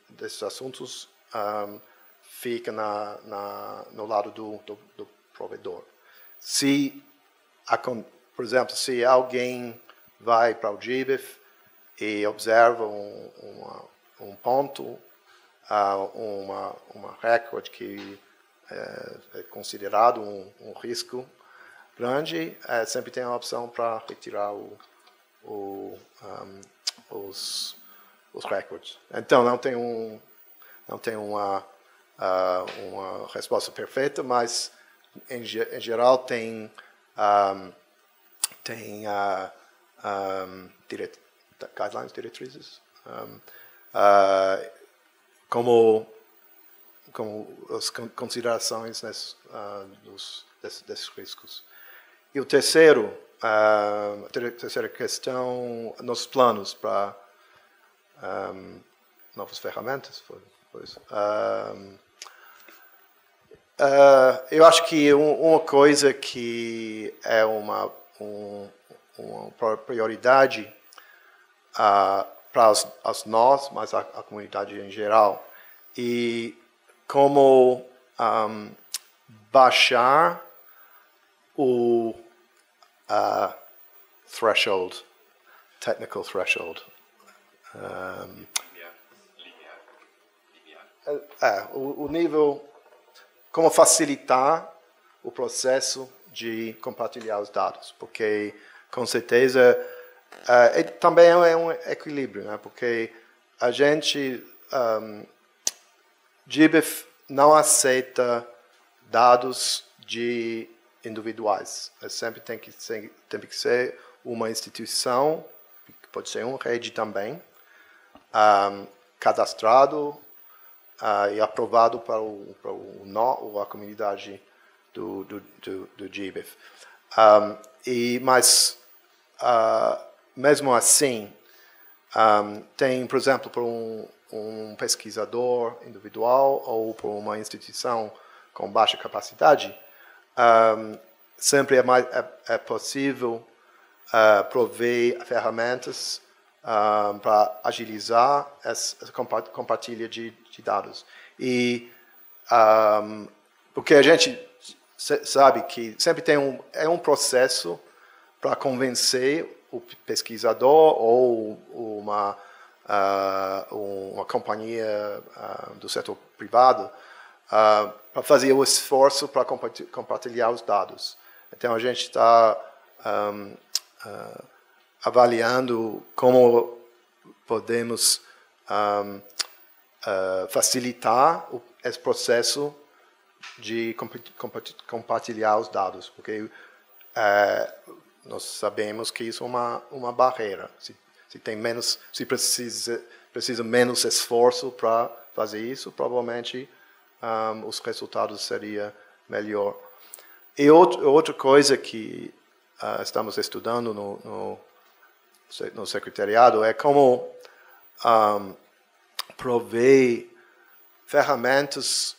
desses assuntos um, fica na, na, no lado do, do, do provedor. Se, por exemplo, se alguém vai para o GBIF e observa um, uma, um ponto, uh, uma, uma record que é, é considerado um, um, risco grande, é, sempre tem a opção para retirar o, o, um, os, os records. Então, não tem, um, não tem uma, uh, uma resposta perfeita, mas, em, em geral, tem, um, tem uh, um, guidelines, diretrizes, uh, como, como as considerações nesse, uh, dos, desses riscos. E o terceiro a terceira questão, nossos planos para um, novas ferramentas. Foi um, uh, eu acho que uma coisa que é uma, um, uma prioridade uh, para as, as, nós, mas a, a, comunidade em geral, e como baixar o uh, threshold, technical threshold. Um, é, o, o nível, como facilitar o processo de compartilhar os dados, porque com certeza uh, também é um equilíbrio, né? porque a gente um, GBIF não aceita dados de individuais. É sempre tem que ser, tem que ser uma instituição, pode ser uma rede também, um, cadastrado uh, e aprovado para, o, para o nó, ou a comunidade do, do, do, do GBIF. Um, e, mas, uh, mesmo assim, um, tem, por exemplo, para um, um pesquisador individual ou para uma instituição com baixa capacidade, um, sempre é, mais, é, é possível uh, prover ferramentas um, para agilizar essa compartilha de, de dados. E um, porque a gente sabe que sempre tem um é um processo para convencer o pesquisador ou uma uh, uma companhia uh, do setor privado uh, para fazer o esforço para compartilhar os dados. Então a gente está um, avaliando como podemos um, facilitar o, esse processo de compartilhar os dados, porque nós sabemos que isso é uma uma barreira. Se se tem menos, se precisa, precisa menos esforço para fazer isso, provavelmente um, os resultados seriam melhor. E outro, outra coisa que uh, estamos estudando no, no, no, secretariado é como um, prover ferramentas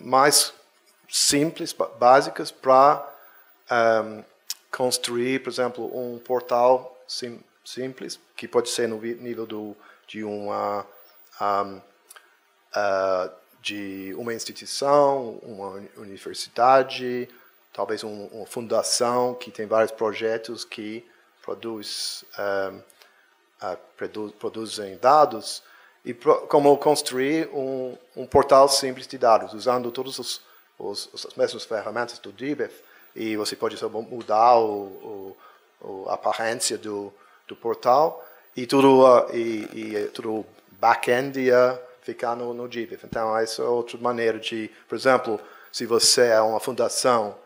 mais simples, básicas, para um, construir, por exemplo, um portal sim, simples, que pode ser no nível do, de uma um, uh, de uma instituição, uma universidade, talvez um, uma fundação que tem vários projetos que produz, um, uh, produ produzem dados e pro, como construir um, um, portal simples de dados usando todos os, os, as mesmas ferramentas do DBIF e você pode só mudar a aparência do do portal. E tudo uh, e, e tudo back-end ia ficar no, no GBIF. Então, essa é outra maneira de, por exemplo, se você é uma fundação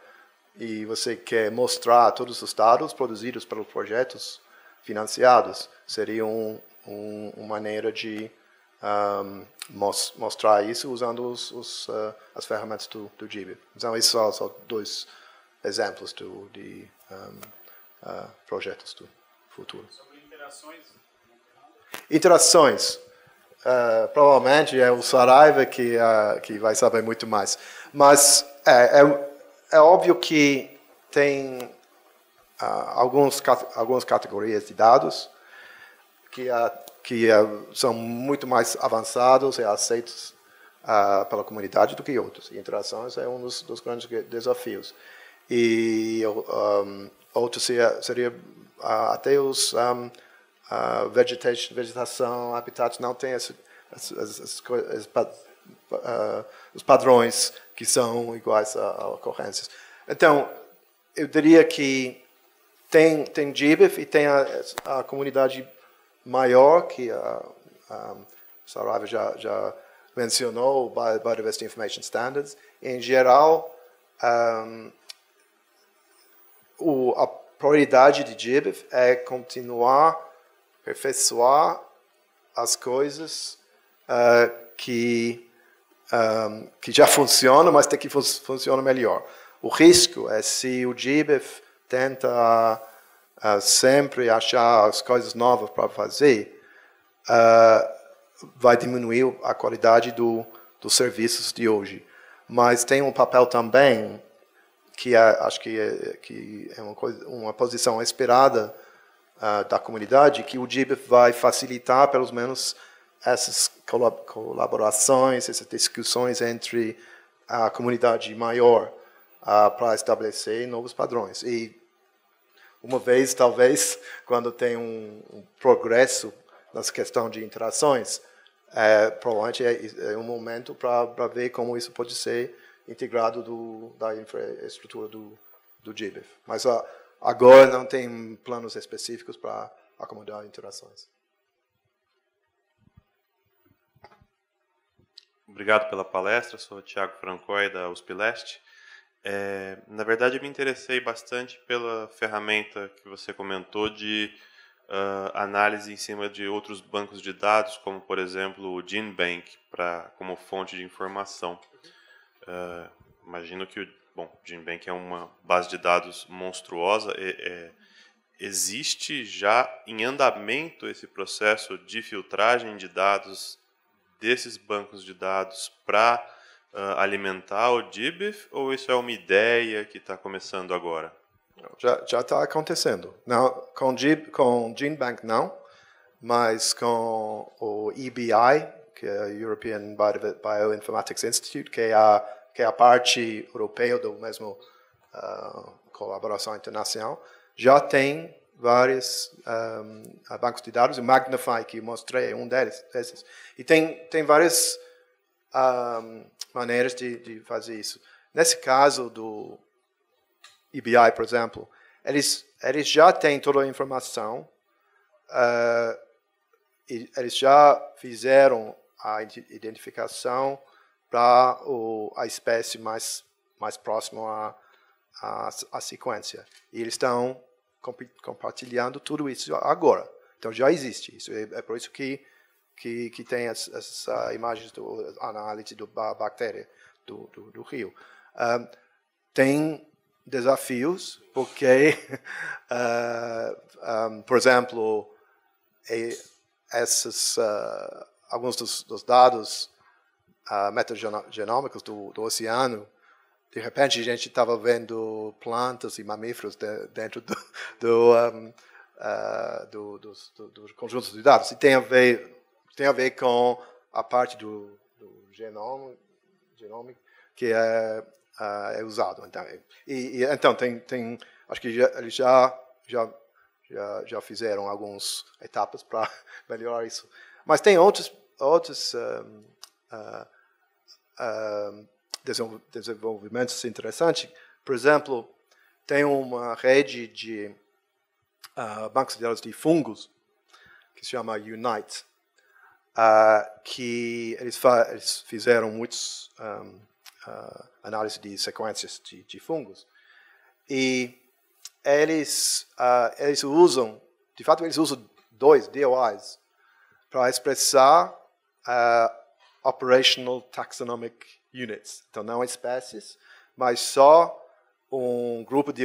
e você quer mostrar todos os dados produzidos pelos projetos financiados, seria um, um, uma maneira de um, mostrar isso usando os, os, uh, as ferramentas do, do GBIF. Então, esses são só dois exemplos do, de uh, projetos do futuro. Sobre interações? Interações. Uh, provavelmente é o Saraiva que, uh, que vai saber muito mais. Mas é, é, é óbvio que tem uh, alguns, algumas categorias de dados que, que são muito mais avançados e aceitos pela comunidade do que outros. E interações é um dos, dos grandes desafios. E um, outro seria, seria até os um, vegetation, vegetação, habitats não tem as, as, as, uh, os padrões que são iguais a, a, ocorrências. Então, eu diria que tem tem GBIF e tem a, a comunidade maior que a, a Saraiva já já mencionou, o Biodiversity Information Standards. Em geral, um, o, a prioridade de GBIF é continuar aperfeiçoar as coisas uh, que um, que já funcionam, mas tem que fun funcionar melhor. O risco é se o GBIF tenta uh, sempre achar as coisas novas para fazer, uh, vai diminuir a qualidade do, dos serviços de hoje. Mas tem um papel também que é, acho que é, que é uma, coisa, uma posição esperada uh, da comunidade, que o DIB vai facilitar, pelo menos, essas colaborações, essas discussões entre a comunidade maior uh, para estabelecer novos padrões. E uma vez, talvez, quando tem um, um progresso nessa questão de interações, é, provavelmente é, é um momento para ver como isso pode ser integrado do, da infraestrutura do, do GBIF. Mas uh, agora não tem planos específicos para acomodar interações. Obrigado pela palestra, sou Tiago Francói, da USP Leste. É, na verdade, eu me interessei bastante pela ferramenta que você comentou de uh, análise em cima de outros bancos de dados, como, por exemplo, o GeneBank, pra, como fonte de informação. Uh, imagino que o bom, GeneBank é uma base de dados monstruosa. É, existe já em andamento esse processo de filtragem de dados desses bancos de dados para uh, alimentar o GBIF ou isso é uma ideia que está começando agora? Já está acontecendo. Não, com Gib, com GeneBank não, mas com o EBI, que é o European Bioinformatics Institute, que é a que é a parte europeia do mesmo uh, colaboração internacional, já tem vários um, bancos de dados. O Magnify, que mostrei, é um deles, desses. E tem, tem várias um, maneiras de, de fazer isso. Nesse caso do EBI, por exemplo, eles, eles já têm toda a informação, uh, eles já fizeram a identificação para a espécie mais, mais próxima à, à, à sequência. E eles estão compartilhando tudo isso agora. Então já existe isso. É, é por isso que que, que tem as, as uh, imagens do análise da bactéria do, do, do rio. Tem desafios porque, uh, um, por exemplo, esses uh, alguns dos, dos dados uh, metagenômicos do, do oceano de repente a gente estava vendo plantas e mamíferos de, dentro do, do, um, uh, do, dos, do, do conjunto de dados. E tem a ver, tem a ver com a parte do, do genoma, genoma que é, uh, é usado. Então, e, e, então tem, tem, acho que já, já, já, já, fizeram algumas etapas para melhorar isso. Mas tem outros, outros um, uh, uh, desenvolvimentos interessantes. Por exemplo, tem uma rede de uh, bancos de dados de fungos que se chama Unite, uh, que eles, eles, fizeram muitos um, uh, análises de sequências de, de, fungos e eles eles usam, de fato, eles usam dois DOIs para expressar operational taxonomic units. Então, não espécies, mas só um grupo de,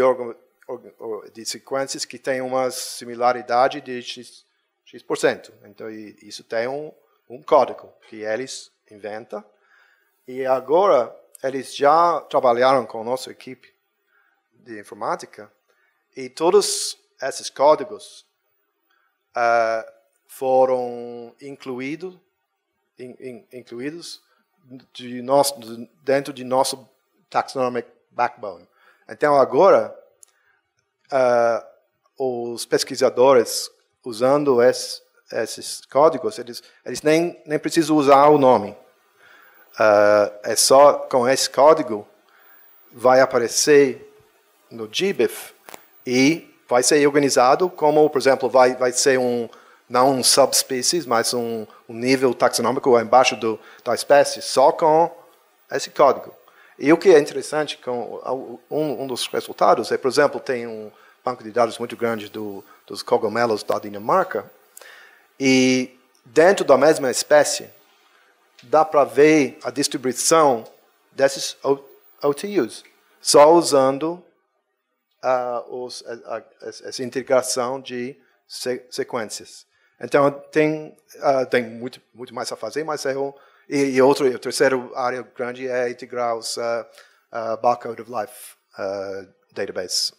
de sequências que tem uma similaridade de x, x%. Então, isso tem um, um código que eles inventam. E agora, eles já trabalharam com a nossa equipe de informática e todos esses códigos uh, foram incluídos in, in, incluídos de nosso, dentro de nosso taxonomic backbone. Então, agora, uh, os pesquisadores, usando esses, códigos, eles, eles nem, nem precisam usar o nome. Uh, é só com esse código vai aparecer no GBIF e vai ser organizado como, por exemplo, vai, vai ser um, não um subspecies, mas um, um nível taxonômico embaixo do, da espécie, só com esse código. E o que é interessante com um, um dos resultados é, por exemplo, tem um banco de dados muito grande do, dos cogumelos da Dinamarca, e dentro da mesma espécie dá para ver a distribuição desses OTUs, só usando uh, os, a, a, essa integração de sequências. Então tem uh, tem muito muito mais a fazer, mas é e, e outro a terceira área grande é integrar os uh, uh, barcode of life database.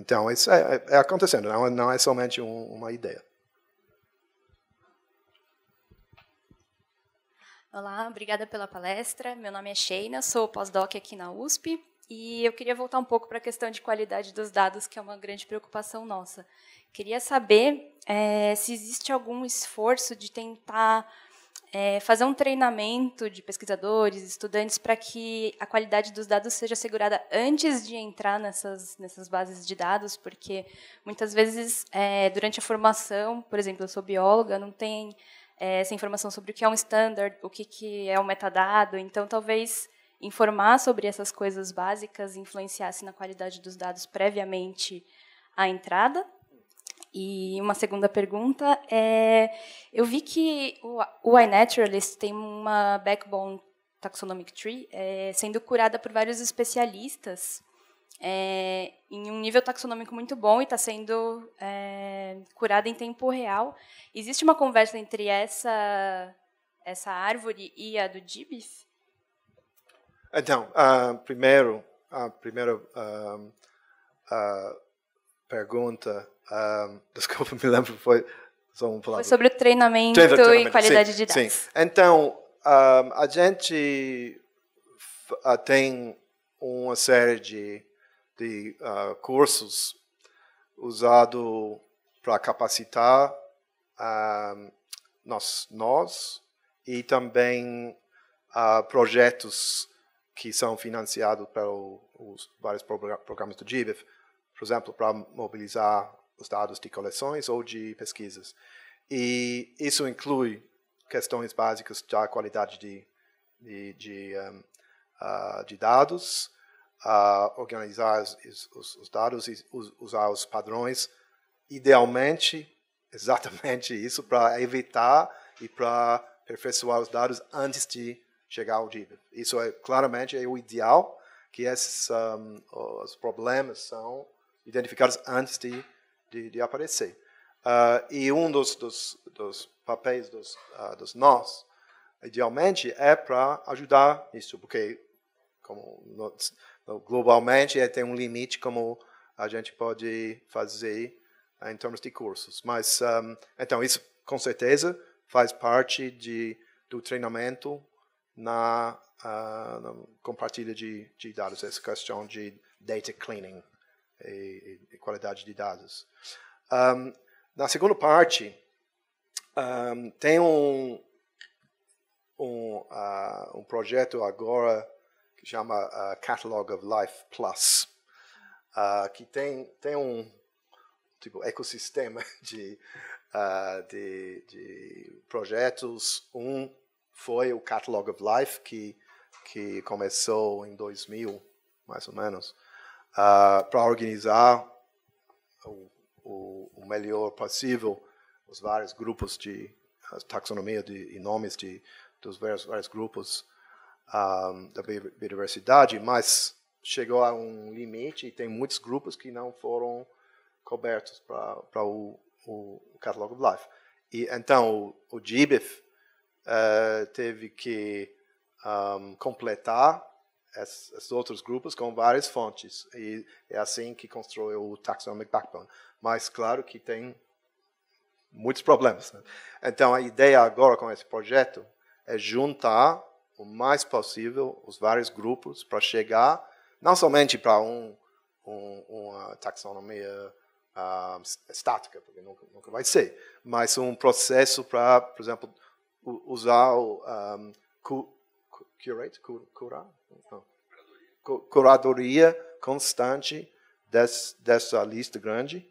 Então isso é, é, acontecendo, não, não é somente um, uma ideia. Olá, obrigada pela palestra. Meu nome é Sheina, sou pós-doc aqui na USP. E eu queria voltar um pouco para a questão de qualidade dos dados, que é uma grande preocupação nossa. Queria saber é, se existe algum esforço de tentar é, fazer um treinamento de pesquisadores, estudantes, para que a qualidade dos dados seja assegurada antes de entrar nessas, nessas bases de dados, porque muitas vezes, é, durante a formação, por exemplo, eu sou bióloga, não tem é, essa informação sobre o que é um standard, o que, que é um metadado, então talvez informar sobre essas coisas básicas influenciasse na qualidade dos dados previamente à entrada. E uma segunda pergunta é: eu vi que o iNaturalist tem uma backbone taxonomic tree é, sendo curada por vários especialistas é, em um nível taxonômico muito bom e está sendo é, curada em tempo real. Existe uma conversa entre essa essa árvore e a do GBIF? Então, uh, primeiro, a primeira uh, uh, pergunta, desculpa, me lembro, foi só palavra. Foi sobre o treinamento, treinamento e qualidade sim, de dados. Sim. Então, a gente tem uma série de, de cursos usado para capacitar nós, nós e também projetos que são financiados pelos vários programas do GBIF, por exemplo, para mobilizar os dados de coleções ou de pesquisas. E isso inclui questões básicas da qualidade de, de, de, um, uh, de dados, uh, organizar os, os, os, dados e usar os padrões, idealmente, exatamente isso, para evitar e para aperfeiçoar os dados antes de chegar ao DIB. Isso é claramente é o ideal, que esses um, os problemas são identificados antes de, de, de aparecer. Uh, e um dos, dos, dos papéis dos, uh, dos nós, idealmente, é para ajudar nisso, porque como no, globalmente é, tem um limite como a gente pode fazer uh, em termos de cursos. Mas um, então isso com certeza faz parte de do treinamento na, na compartilha de, de, dados, essa questão de data cleaning e, e qualidade de dados. Um, na segunda parte, um, tem um, um, uh, um projeto agora que chama uh, Catalog of Life Plus, uh, que tem, tem um tipo ecossistema de, de, de projetos. Um foi o Catalog of Life, que, que começou em 2000, mais ou menos, uh, para organizar o, o, melhor possível os vários grupos de taxonomia de, e nomes de, dos vários, vários grupos um, da biodiversidade, mas chegou a um limite e tem muitos grupos que não foram cobertos para o, o of Life. E então o, o GBIF uh, teve que um, completar esses outros grupos com várias fontes. E é assim que construiu o Taxonomic Backbone. Mas, claro que tem muitos problemas. Né? Então, a ideia agora com esse projeto é juntar o mais possível os vários grupos para chegar não somente para um, um, uma taxonomia uh, estática, porque nunca, nunca vai ser, mas um processo para, por exemplo, usar o um, curate, curar, curadoria constante des, dessa lista grande.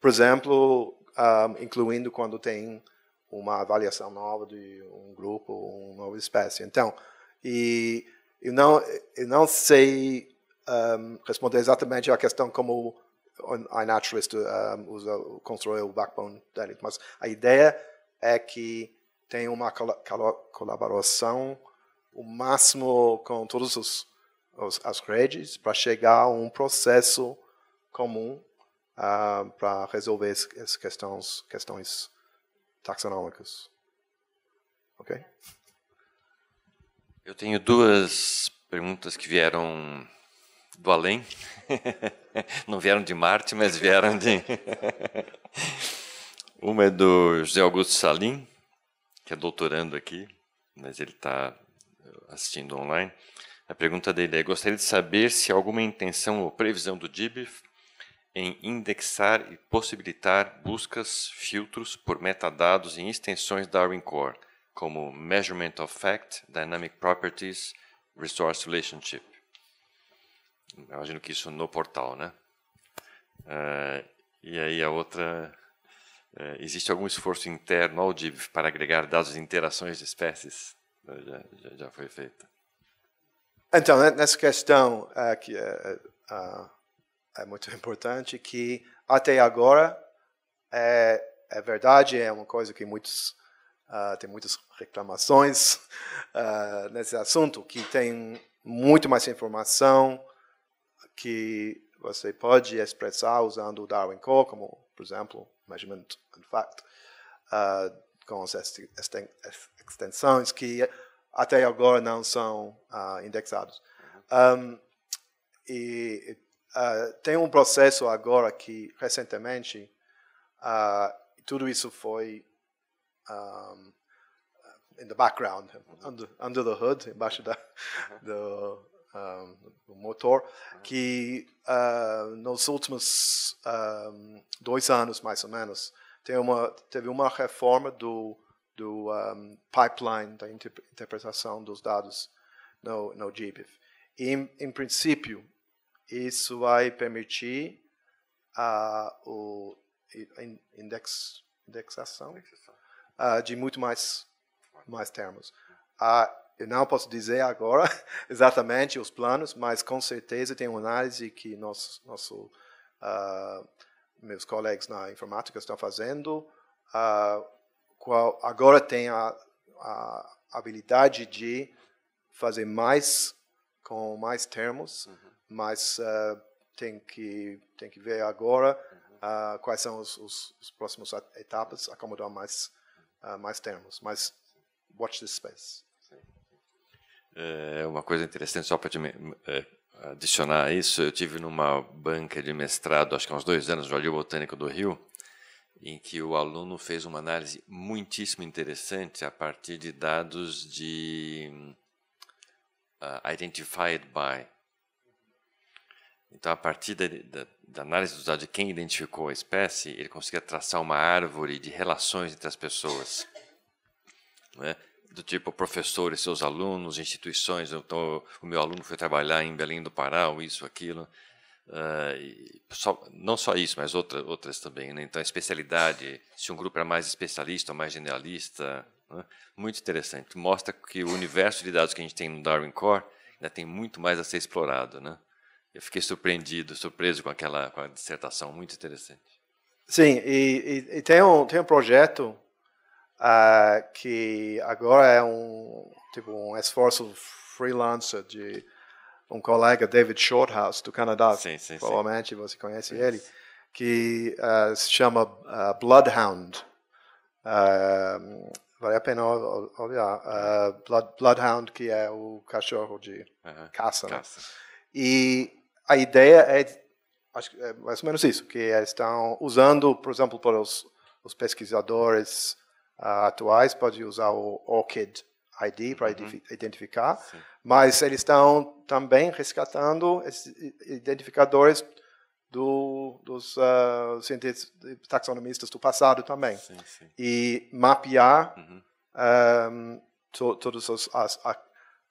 Por exemplo, um, incluindo quando tem uma avaliação nova de um grupo uma nova espécie. Então, e eu não, eu não sei um, responder exatamente à questão como a naturalist um, usa, construiu o backbone dele, mas a ideia é que tem uma colaboração o máximo com todas os, os, as redes para chegar a um processo comum uh, para resolver as questões, questões taxonômicas. Ok? Eu tenho duas perguntas que vieram do além. Não vieram de Marte, mas vieram de. Uma é do José Augusto Salim, que é doutorando aqui, mas ele está assistindo online. A pergunta dele é: gostaria de saber se há alguma intenção ou previsão do DIBIF em indexar e possibilitar buscas, filtros por metadados em extensões da Darwin Core, como Measurement of Fact, Dynamic Properties, Resource Relationship. Imagino que isso no portal, né? Uh, e aí a outra, uh, existe algum esforço interno ao DIB para agregar dados de interações de espécies? Uh, já, já, já, foi feito. Então, né, nessa questão uh, que é, é, muito importante, que até agora é, é verdade, é uma coisa que muitos tem muitas reclamações nesse assunto, que tem muito mais informação que você pode expressar usando o Darwin Core, como, por exemplo, Measurement and Fact, uh, com as extensões que até agora não são uh, indexados. Um, e uh, tem um processo agora que, recentemente, tudo isso foi um, in the background, under, under the hood, embaixo da, do, um, o motor, que uh, nos últimos dois anos, mais ou menos, uma, teve uma reforma do, do um, pipeline da interpretação dos dados no, no GBIF. E, em, em princípio, isso vai permitir uh, o index, indexação uh, de muito mais, mais termos. Uh, eu não posso dizer agora exatamente os planos, mas com certeza tem uma análise que nosso, nosso, uh, meus colegas na informática estão fazendo. Uh, qual agora tem a, a, habilidade de fazer mais com mais termos, uhum. mas uh, tem que tem que ver agora uhum. quais são os, os, os próximas etapas, acomodar mais mais termos. Mas watch this space. É uma coisa interessante, só para é, adicionar isso, eu tive numa banca de mestrado, acho que há uns dois anos, no Jardim Botânico do Rio, em que o aluno fez uma análise muitíssimo interessante a partir de dados de uh, identified by. Então, a partir da, da, da, análise dos dados de quem identificou a espécie, ele conseguia traçar uma árvore de relações entre as pessoas. Né? do tipo professores, seus alunos, instituições. Então, o meu aluno foi trabalhar em Belém do Pará, ou isso, aquilo. Uh, só, não só isso, mas outra, outras também. Né? Então, a especialidade, se um grupo é mais especialista ou mais generalista, né? muito interessante. Mostra que o universo de dados que a gente tem no Darwin Core ainda tem muito mais a ser explorado. Né? Eu fiquei surpreendido, surpreso com aquela com a dissertação, muito interessante. Sim, e, e, e tem, um, tem um projeto uh, que agora é um tipo um esforço freelancer de um colega David Shorthouse do Canadá, sim, sim, provavelmente sim. você conhece ele, que uh, se chama uh, Bloodhound. Uh, vale a pena olhar. Blood, Bloodhound, que é o cachorro de -huh. caça. Né? caça. E a ideia é, acho é mais ou menos isso, que estão usando, por exemplo, para os, os pesquisadores atuais pode usar o ORCID ID para uhum. identificar, Sim. mas eles estão também resgatando identificadores do, dos uh, cientistas taxonomistas do passado também. Sim, sim. E mapear uhum. um, to, todos os as, a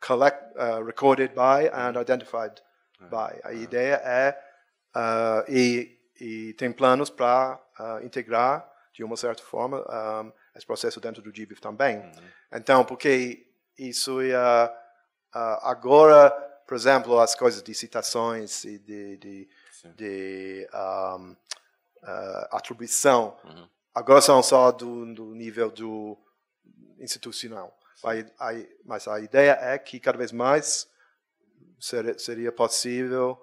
collect, uh, recorded by and uhum. identified uhum. by. A uhum. ideia é uh, e, e tem planos para integrar de uma certa forma um, esse processo dentro do GBIF também. Uhum. Então, porque isso ia uh, agora, por exemplo, as coisas de citações e de, de, de um, uh, atribuição, uhum. agora são só do, do nível do institucional. mas a ideia é que cada vez mais seria, seria possível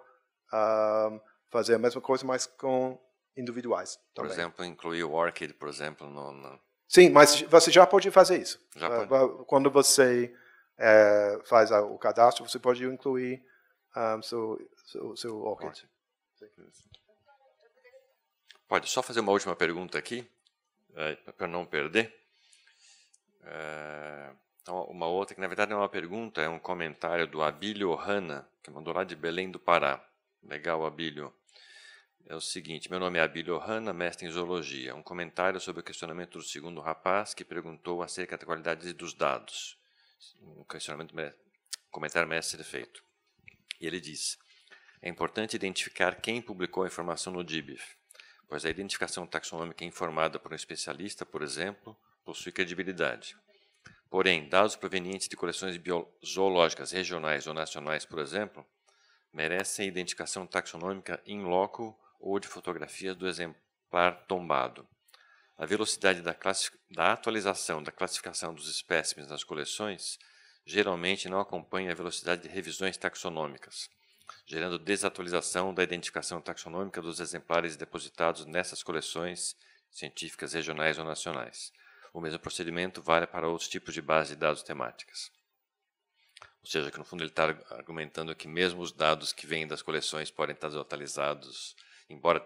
um, fazer a mesma coisa, mas com individuais. Também. Por exemplo, incluir o ORCID, por exemplo, no, no Sim, mas você já pode fazer isso. Já pode. Quando você é, faz o cadastro, você pode incluir um, seu, seu, seu ORCID. Pode só fazer uma última pergunta aqui, é, para não perder. É, Então, uma outra que na verdade não é uma pergunta, é um comentário do Abílio Hanna, que mandou lá de Belém do Pará. Legal, Abílio. É o seguinte: meu nome é Abílio Hanna, mestre em zoologia. Um comentário sobre o questionamento do segundo rapaz que perguntou acerca da qualidade dos dados. Um questionamento, um comentário mestre feito. E ele diz: é importante identificar quem publicou a informação no DIBIF, pois a identificação taxonômica informada por um especialista, por exemplo, possui credibilidade. Porém, dados provenientes de coleções zoológicas regionais ou nacionais, por exemplo, merecem identificação taxonômica in loco ou de fotografias do exemplar tombado. A velocidade da, da, atualização da classificação dos espécimes nas coleções geralmente não acompanha a velocidade de revisões taxonômicas, gerando desatualização da identificação taxonômica dos exemplares depositados nessas coleções científicas regionais ou nacionais. O mesmo procedimento vale para outros tipos de bases de dados temáticas. Ou seja, que no fundo ele está argumentando que mesmo os dados que vêm das coleções podem estar desatualizados, embora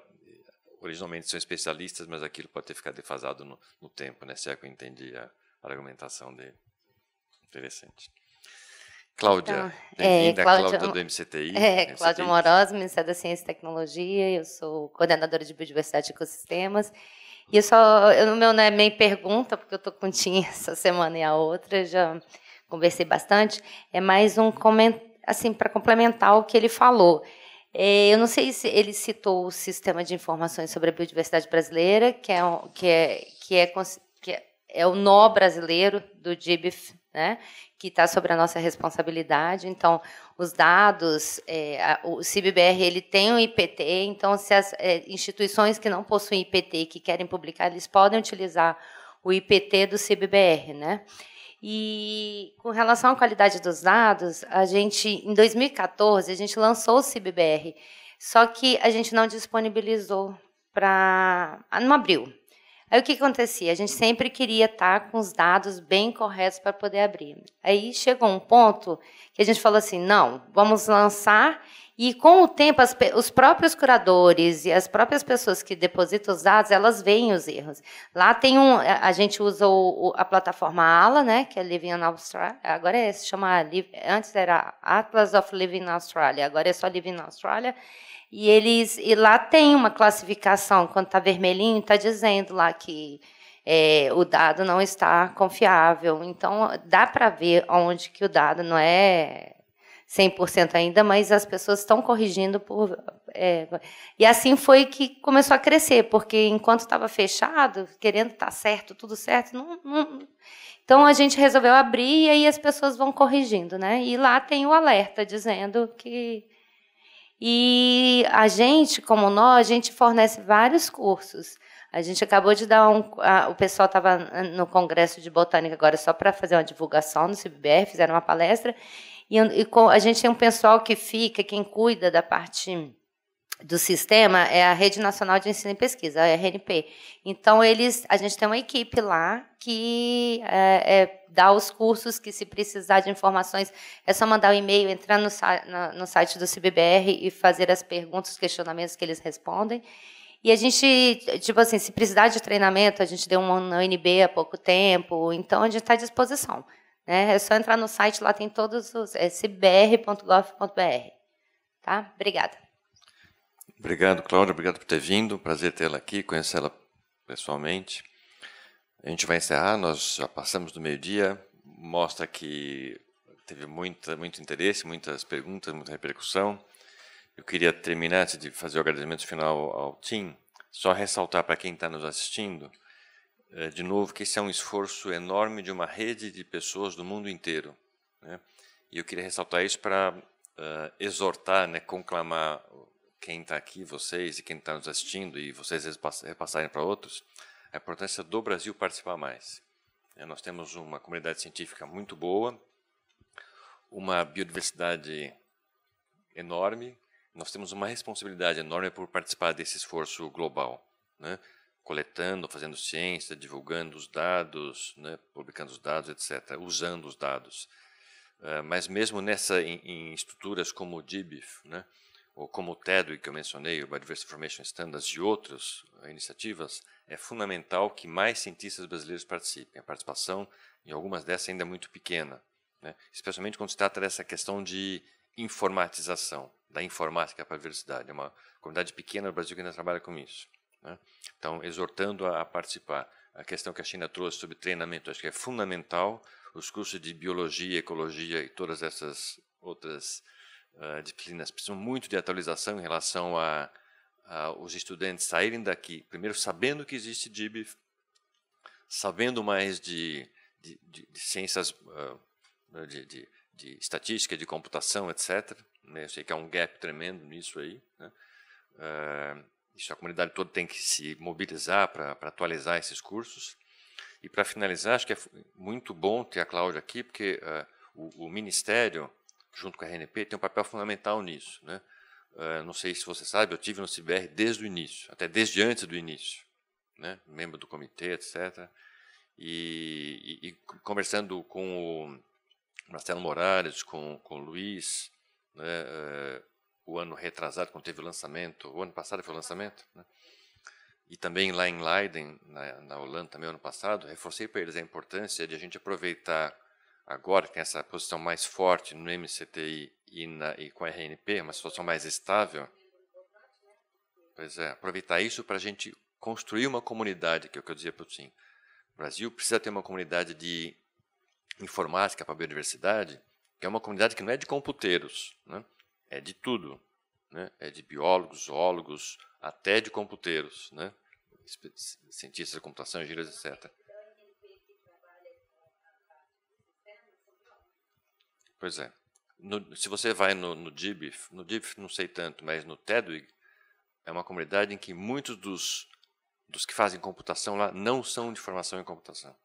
originalmente são especialistas, mas aquilo pode ter ficado defasado no, no tempo, né? se é que eu entendi a, a argumentação dele. Interessante. Cláudia, então, é, Cláudia, Cláudia do MCTI. É, Cláudia Morosa, Ministério da Ciência e Tecnologia, eu sou coordenadora de Biodiversidade e Ecossistemas, e eu só, eu, meu não é meio pergunta, porque eu estou com Tim essa semana e a outra, já conversei bastante, é mais um comentário, assim, para complementar o que ele falou. É, eu não sei se ele citou o Sistema de Informações sobre a Biodiversidade Brasileira, que é, que é, que é, que é, é o nó brasileiro do GIBIF, né, que está sobre a nossa responsabilidade. Então, os dados, é, a, o CIBBR ele tem um IPT, então se as é, instituições que não possuem IPT que querem publicar, eles podem utilizar o IPT do CIBBR, né? E com relação à qualidade dos dados, a gente em 2014 a gente lançou o CIBBR, só que a gente não disponibilizou para não abriu, Aí o que acontecia? A gente sempre queria estar com os dados bem corretos para poder abrir. Aí chegou um ponto que a gente falou assim: não, vamos lançar. E com o tempo, as, os próprios curadores e as próprias pessoas que depositam os dados, elas veem os erros. Lá tem um, a gente usa o, a plataforma ALA, né, que é Living in Australia. Agora é, se chama, antes era Atlas of Living in Australia, agora é só Living in Australia. E eles e lá tem uma classificação, quando está vermelhinho, está dizendo lá que é, o dado não está confiável. Então, dá para ver onde que o dado não é 100% ainda, mas as pessoas estão corrigindo por. É, e assim foi que começou a crescer, porque enquanto estava fechado, querendo estar tá certo, tudo certo, não, não, então a gente resolveu abrir e aí as pessoas vão corrigindo, né? E lá tem o alerta dizendo que e a gente, como nós, a gente fornece vários cursos. A gente acabou de dar um. A, o pessoal estava no Congresso de Botânica agora só para fazer uma divulgação no CBR, fizeram uma palestra. E, e a gente tem um pessoal que fica, quem cuida da parte do sistema é a Rede Nacional de Ensino e Pesquisa, a RNP. Então, eles, a gente tem uma equipe lá que é, é, dá os cursos que, se precisar de informações, é só mandar o um e-mail, entrar no, no, site do CBBR e fazer as perguntas, os questionamentos que eles respondem. E a gente, tipo assim, se precisar de treinamento, a gente deu um UNB há pouco tempo, então a gente está à disposição. Né? É só entrar no site, lá tem todos os. É cbr.gov.br. Tá? Obrigada. Obrigado, Cláudia. Obrigado por ter vindo. Prazer tê-la aqui, conhecê-la pessoalmente. A gente vai encerrar, nós já passamos do meio-dia. Mostra que teve muita, muito interesse, muitas perguntas, muita repercussão. Eu queria terminar, antes de fazer o agradecimento final ao Tim, só ressaltar para quem está nos assistindo, de novo, que esse é um esforço enorme de uma rede de pessoas do mundo inteiro. Né? E eu queria ressaltar isso para uh, exortar, né, conclamar quem está aqui, vocês e quem está nos assistindo, e vocês repassarem para outros, a importância do Brasil participar mais. É, nós temos uma comunidade científica muito boa, uma biodiversidade enorme, nós temos uma responsabilidade enorme por participar desse esforço global, né? Coletando, fazendo ciência, divulgando os dados, né? publicando os dados, etc., usando os dados. Uh, mas mesmo nessa em, em, estruturas como o DIBIF, né? ou como o TEDW que eu mencionei, o Biodiversity Information Standards e outras iniciativas, é fundamental que mais cientistas brasileiros participem. A participação em algumas dessas ainda muito pequena, né? especialmente quando se trata dessa questão de informatização, da informática para a diversidade. É uma comunidade pequena no Brasil que ainda trabalha com isso. Né? Então, exortando a, a, participar. A questão que a China trouxe sobre treinamento, acho que é fundamental. Os cursos de biologia, ecologia e todas essas outras uh, disciplinas precisam muito de atualização em relação a, a, os estudantes saírem daqui, primeiro sabendo que existe DIB, sabendo mais de, de, de, de ciências, uh, de, de, estatística, de computação, etc. Né? Eu sei que há um gap tremendo nisso aí. Né? Uh, isso a comunidade toda tem que se mobilizar para atualizar esses cursos. E para finalizar, acho que é muito bom ter a Cláudia aqui, porque uh, o, o, Ministério, junto com a RNP, tem um papel fundamental nisso. Né? Uh, não sei se você sabe, eu tive no CBR desde o início, até desde antes do início, né? membro do comitê, etc. E, e, e conversando com o Marcelo Morales, com, com o Luiz, né? Uh, o ano retrasado, quando teve o lançamento, o ano passado foi o lançamento, né? e também lá em Leiden, na, na Holanda, também ano passado, reforcei para eles a importância de a gente aproveitar agora que tem essa posição mais forte no MCTI e, na, e com a RNP, uma situação mais estável, pois é, aproveitar isso para a gente construir uma comunidade, que é o que eu dizia para o Tim. O Brasil precisa ter uma comunidade de informática para a biodiversidade, que é uma comunidade que não é de computeiros, né? É de tudo. Né? É de biólogos, zoólogos, até de computeiros, né? cientistas da computação, engenheiros, etc. Pois é. No, se você vai no, no no DIB não sei tanto, mas no TEDWIG, é uma comunidade em que muitos dos, dos que fazem computação lá não são de formação em computação.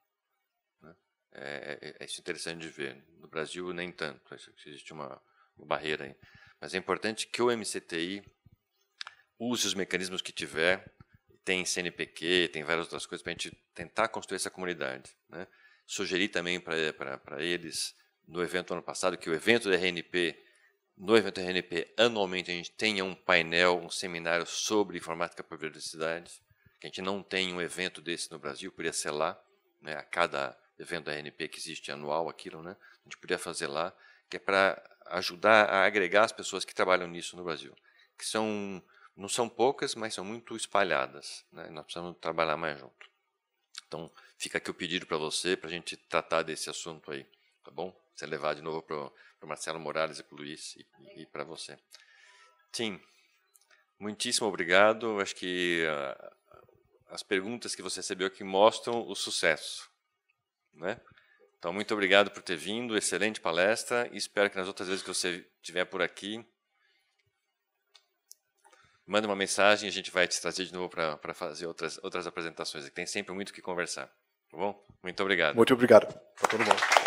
Né? É, é, é, isso interessante de ver. No Brasil, nem tanto. Existe uma, uma barreira aí. Mas é importante que o MCTI use os mecanismos que tiver, tem CNPq, tem várias outras coisas para a gente tentar construir essa comunidade. Né? Sugeri também para eles, no evento ano passado, que o evento da RNP, no evento da RNP, anualmente a gente tenha um painel, um seminário sobre informática para biodiversidade, que a gente não tem um evento desse no Brasil, poderia ser lá, né, a cada evento da RNP que existe anual, aquilo, né, a gente poderia fazer lá, que é para ajudar a agregar as pessoas que trabalham nisso no Brasil, que são não são poucas, mas são muito espalhadas. Né? Nós precisamos trabalhar mais junto. Então, fica aqui o pedido para você, para a gente tratar desse assunto aí, tá bom? Você levar de novo para o Marcelo Morales e para o Luiz e, e para você. Tim, muitíssimo obrigado. Acho que uh, as perguntas que você recebeu aqui mostram o sucesso, né? Então, muito obrigado por ter vindo, excelente palestra, e espero que nas outras vezes que você estiver por aqui, manda uma mensagem e a gente vai te trazer de novo para fazer outras, outras apresentações. Tem sempre muito o que conversar. Tá bom? Muito obrigado. Muito obrigado. Para todo mundo.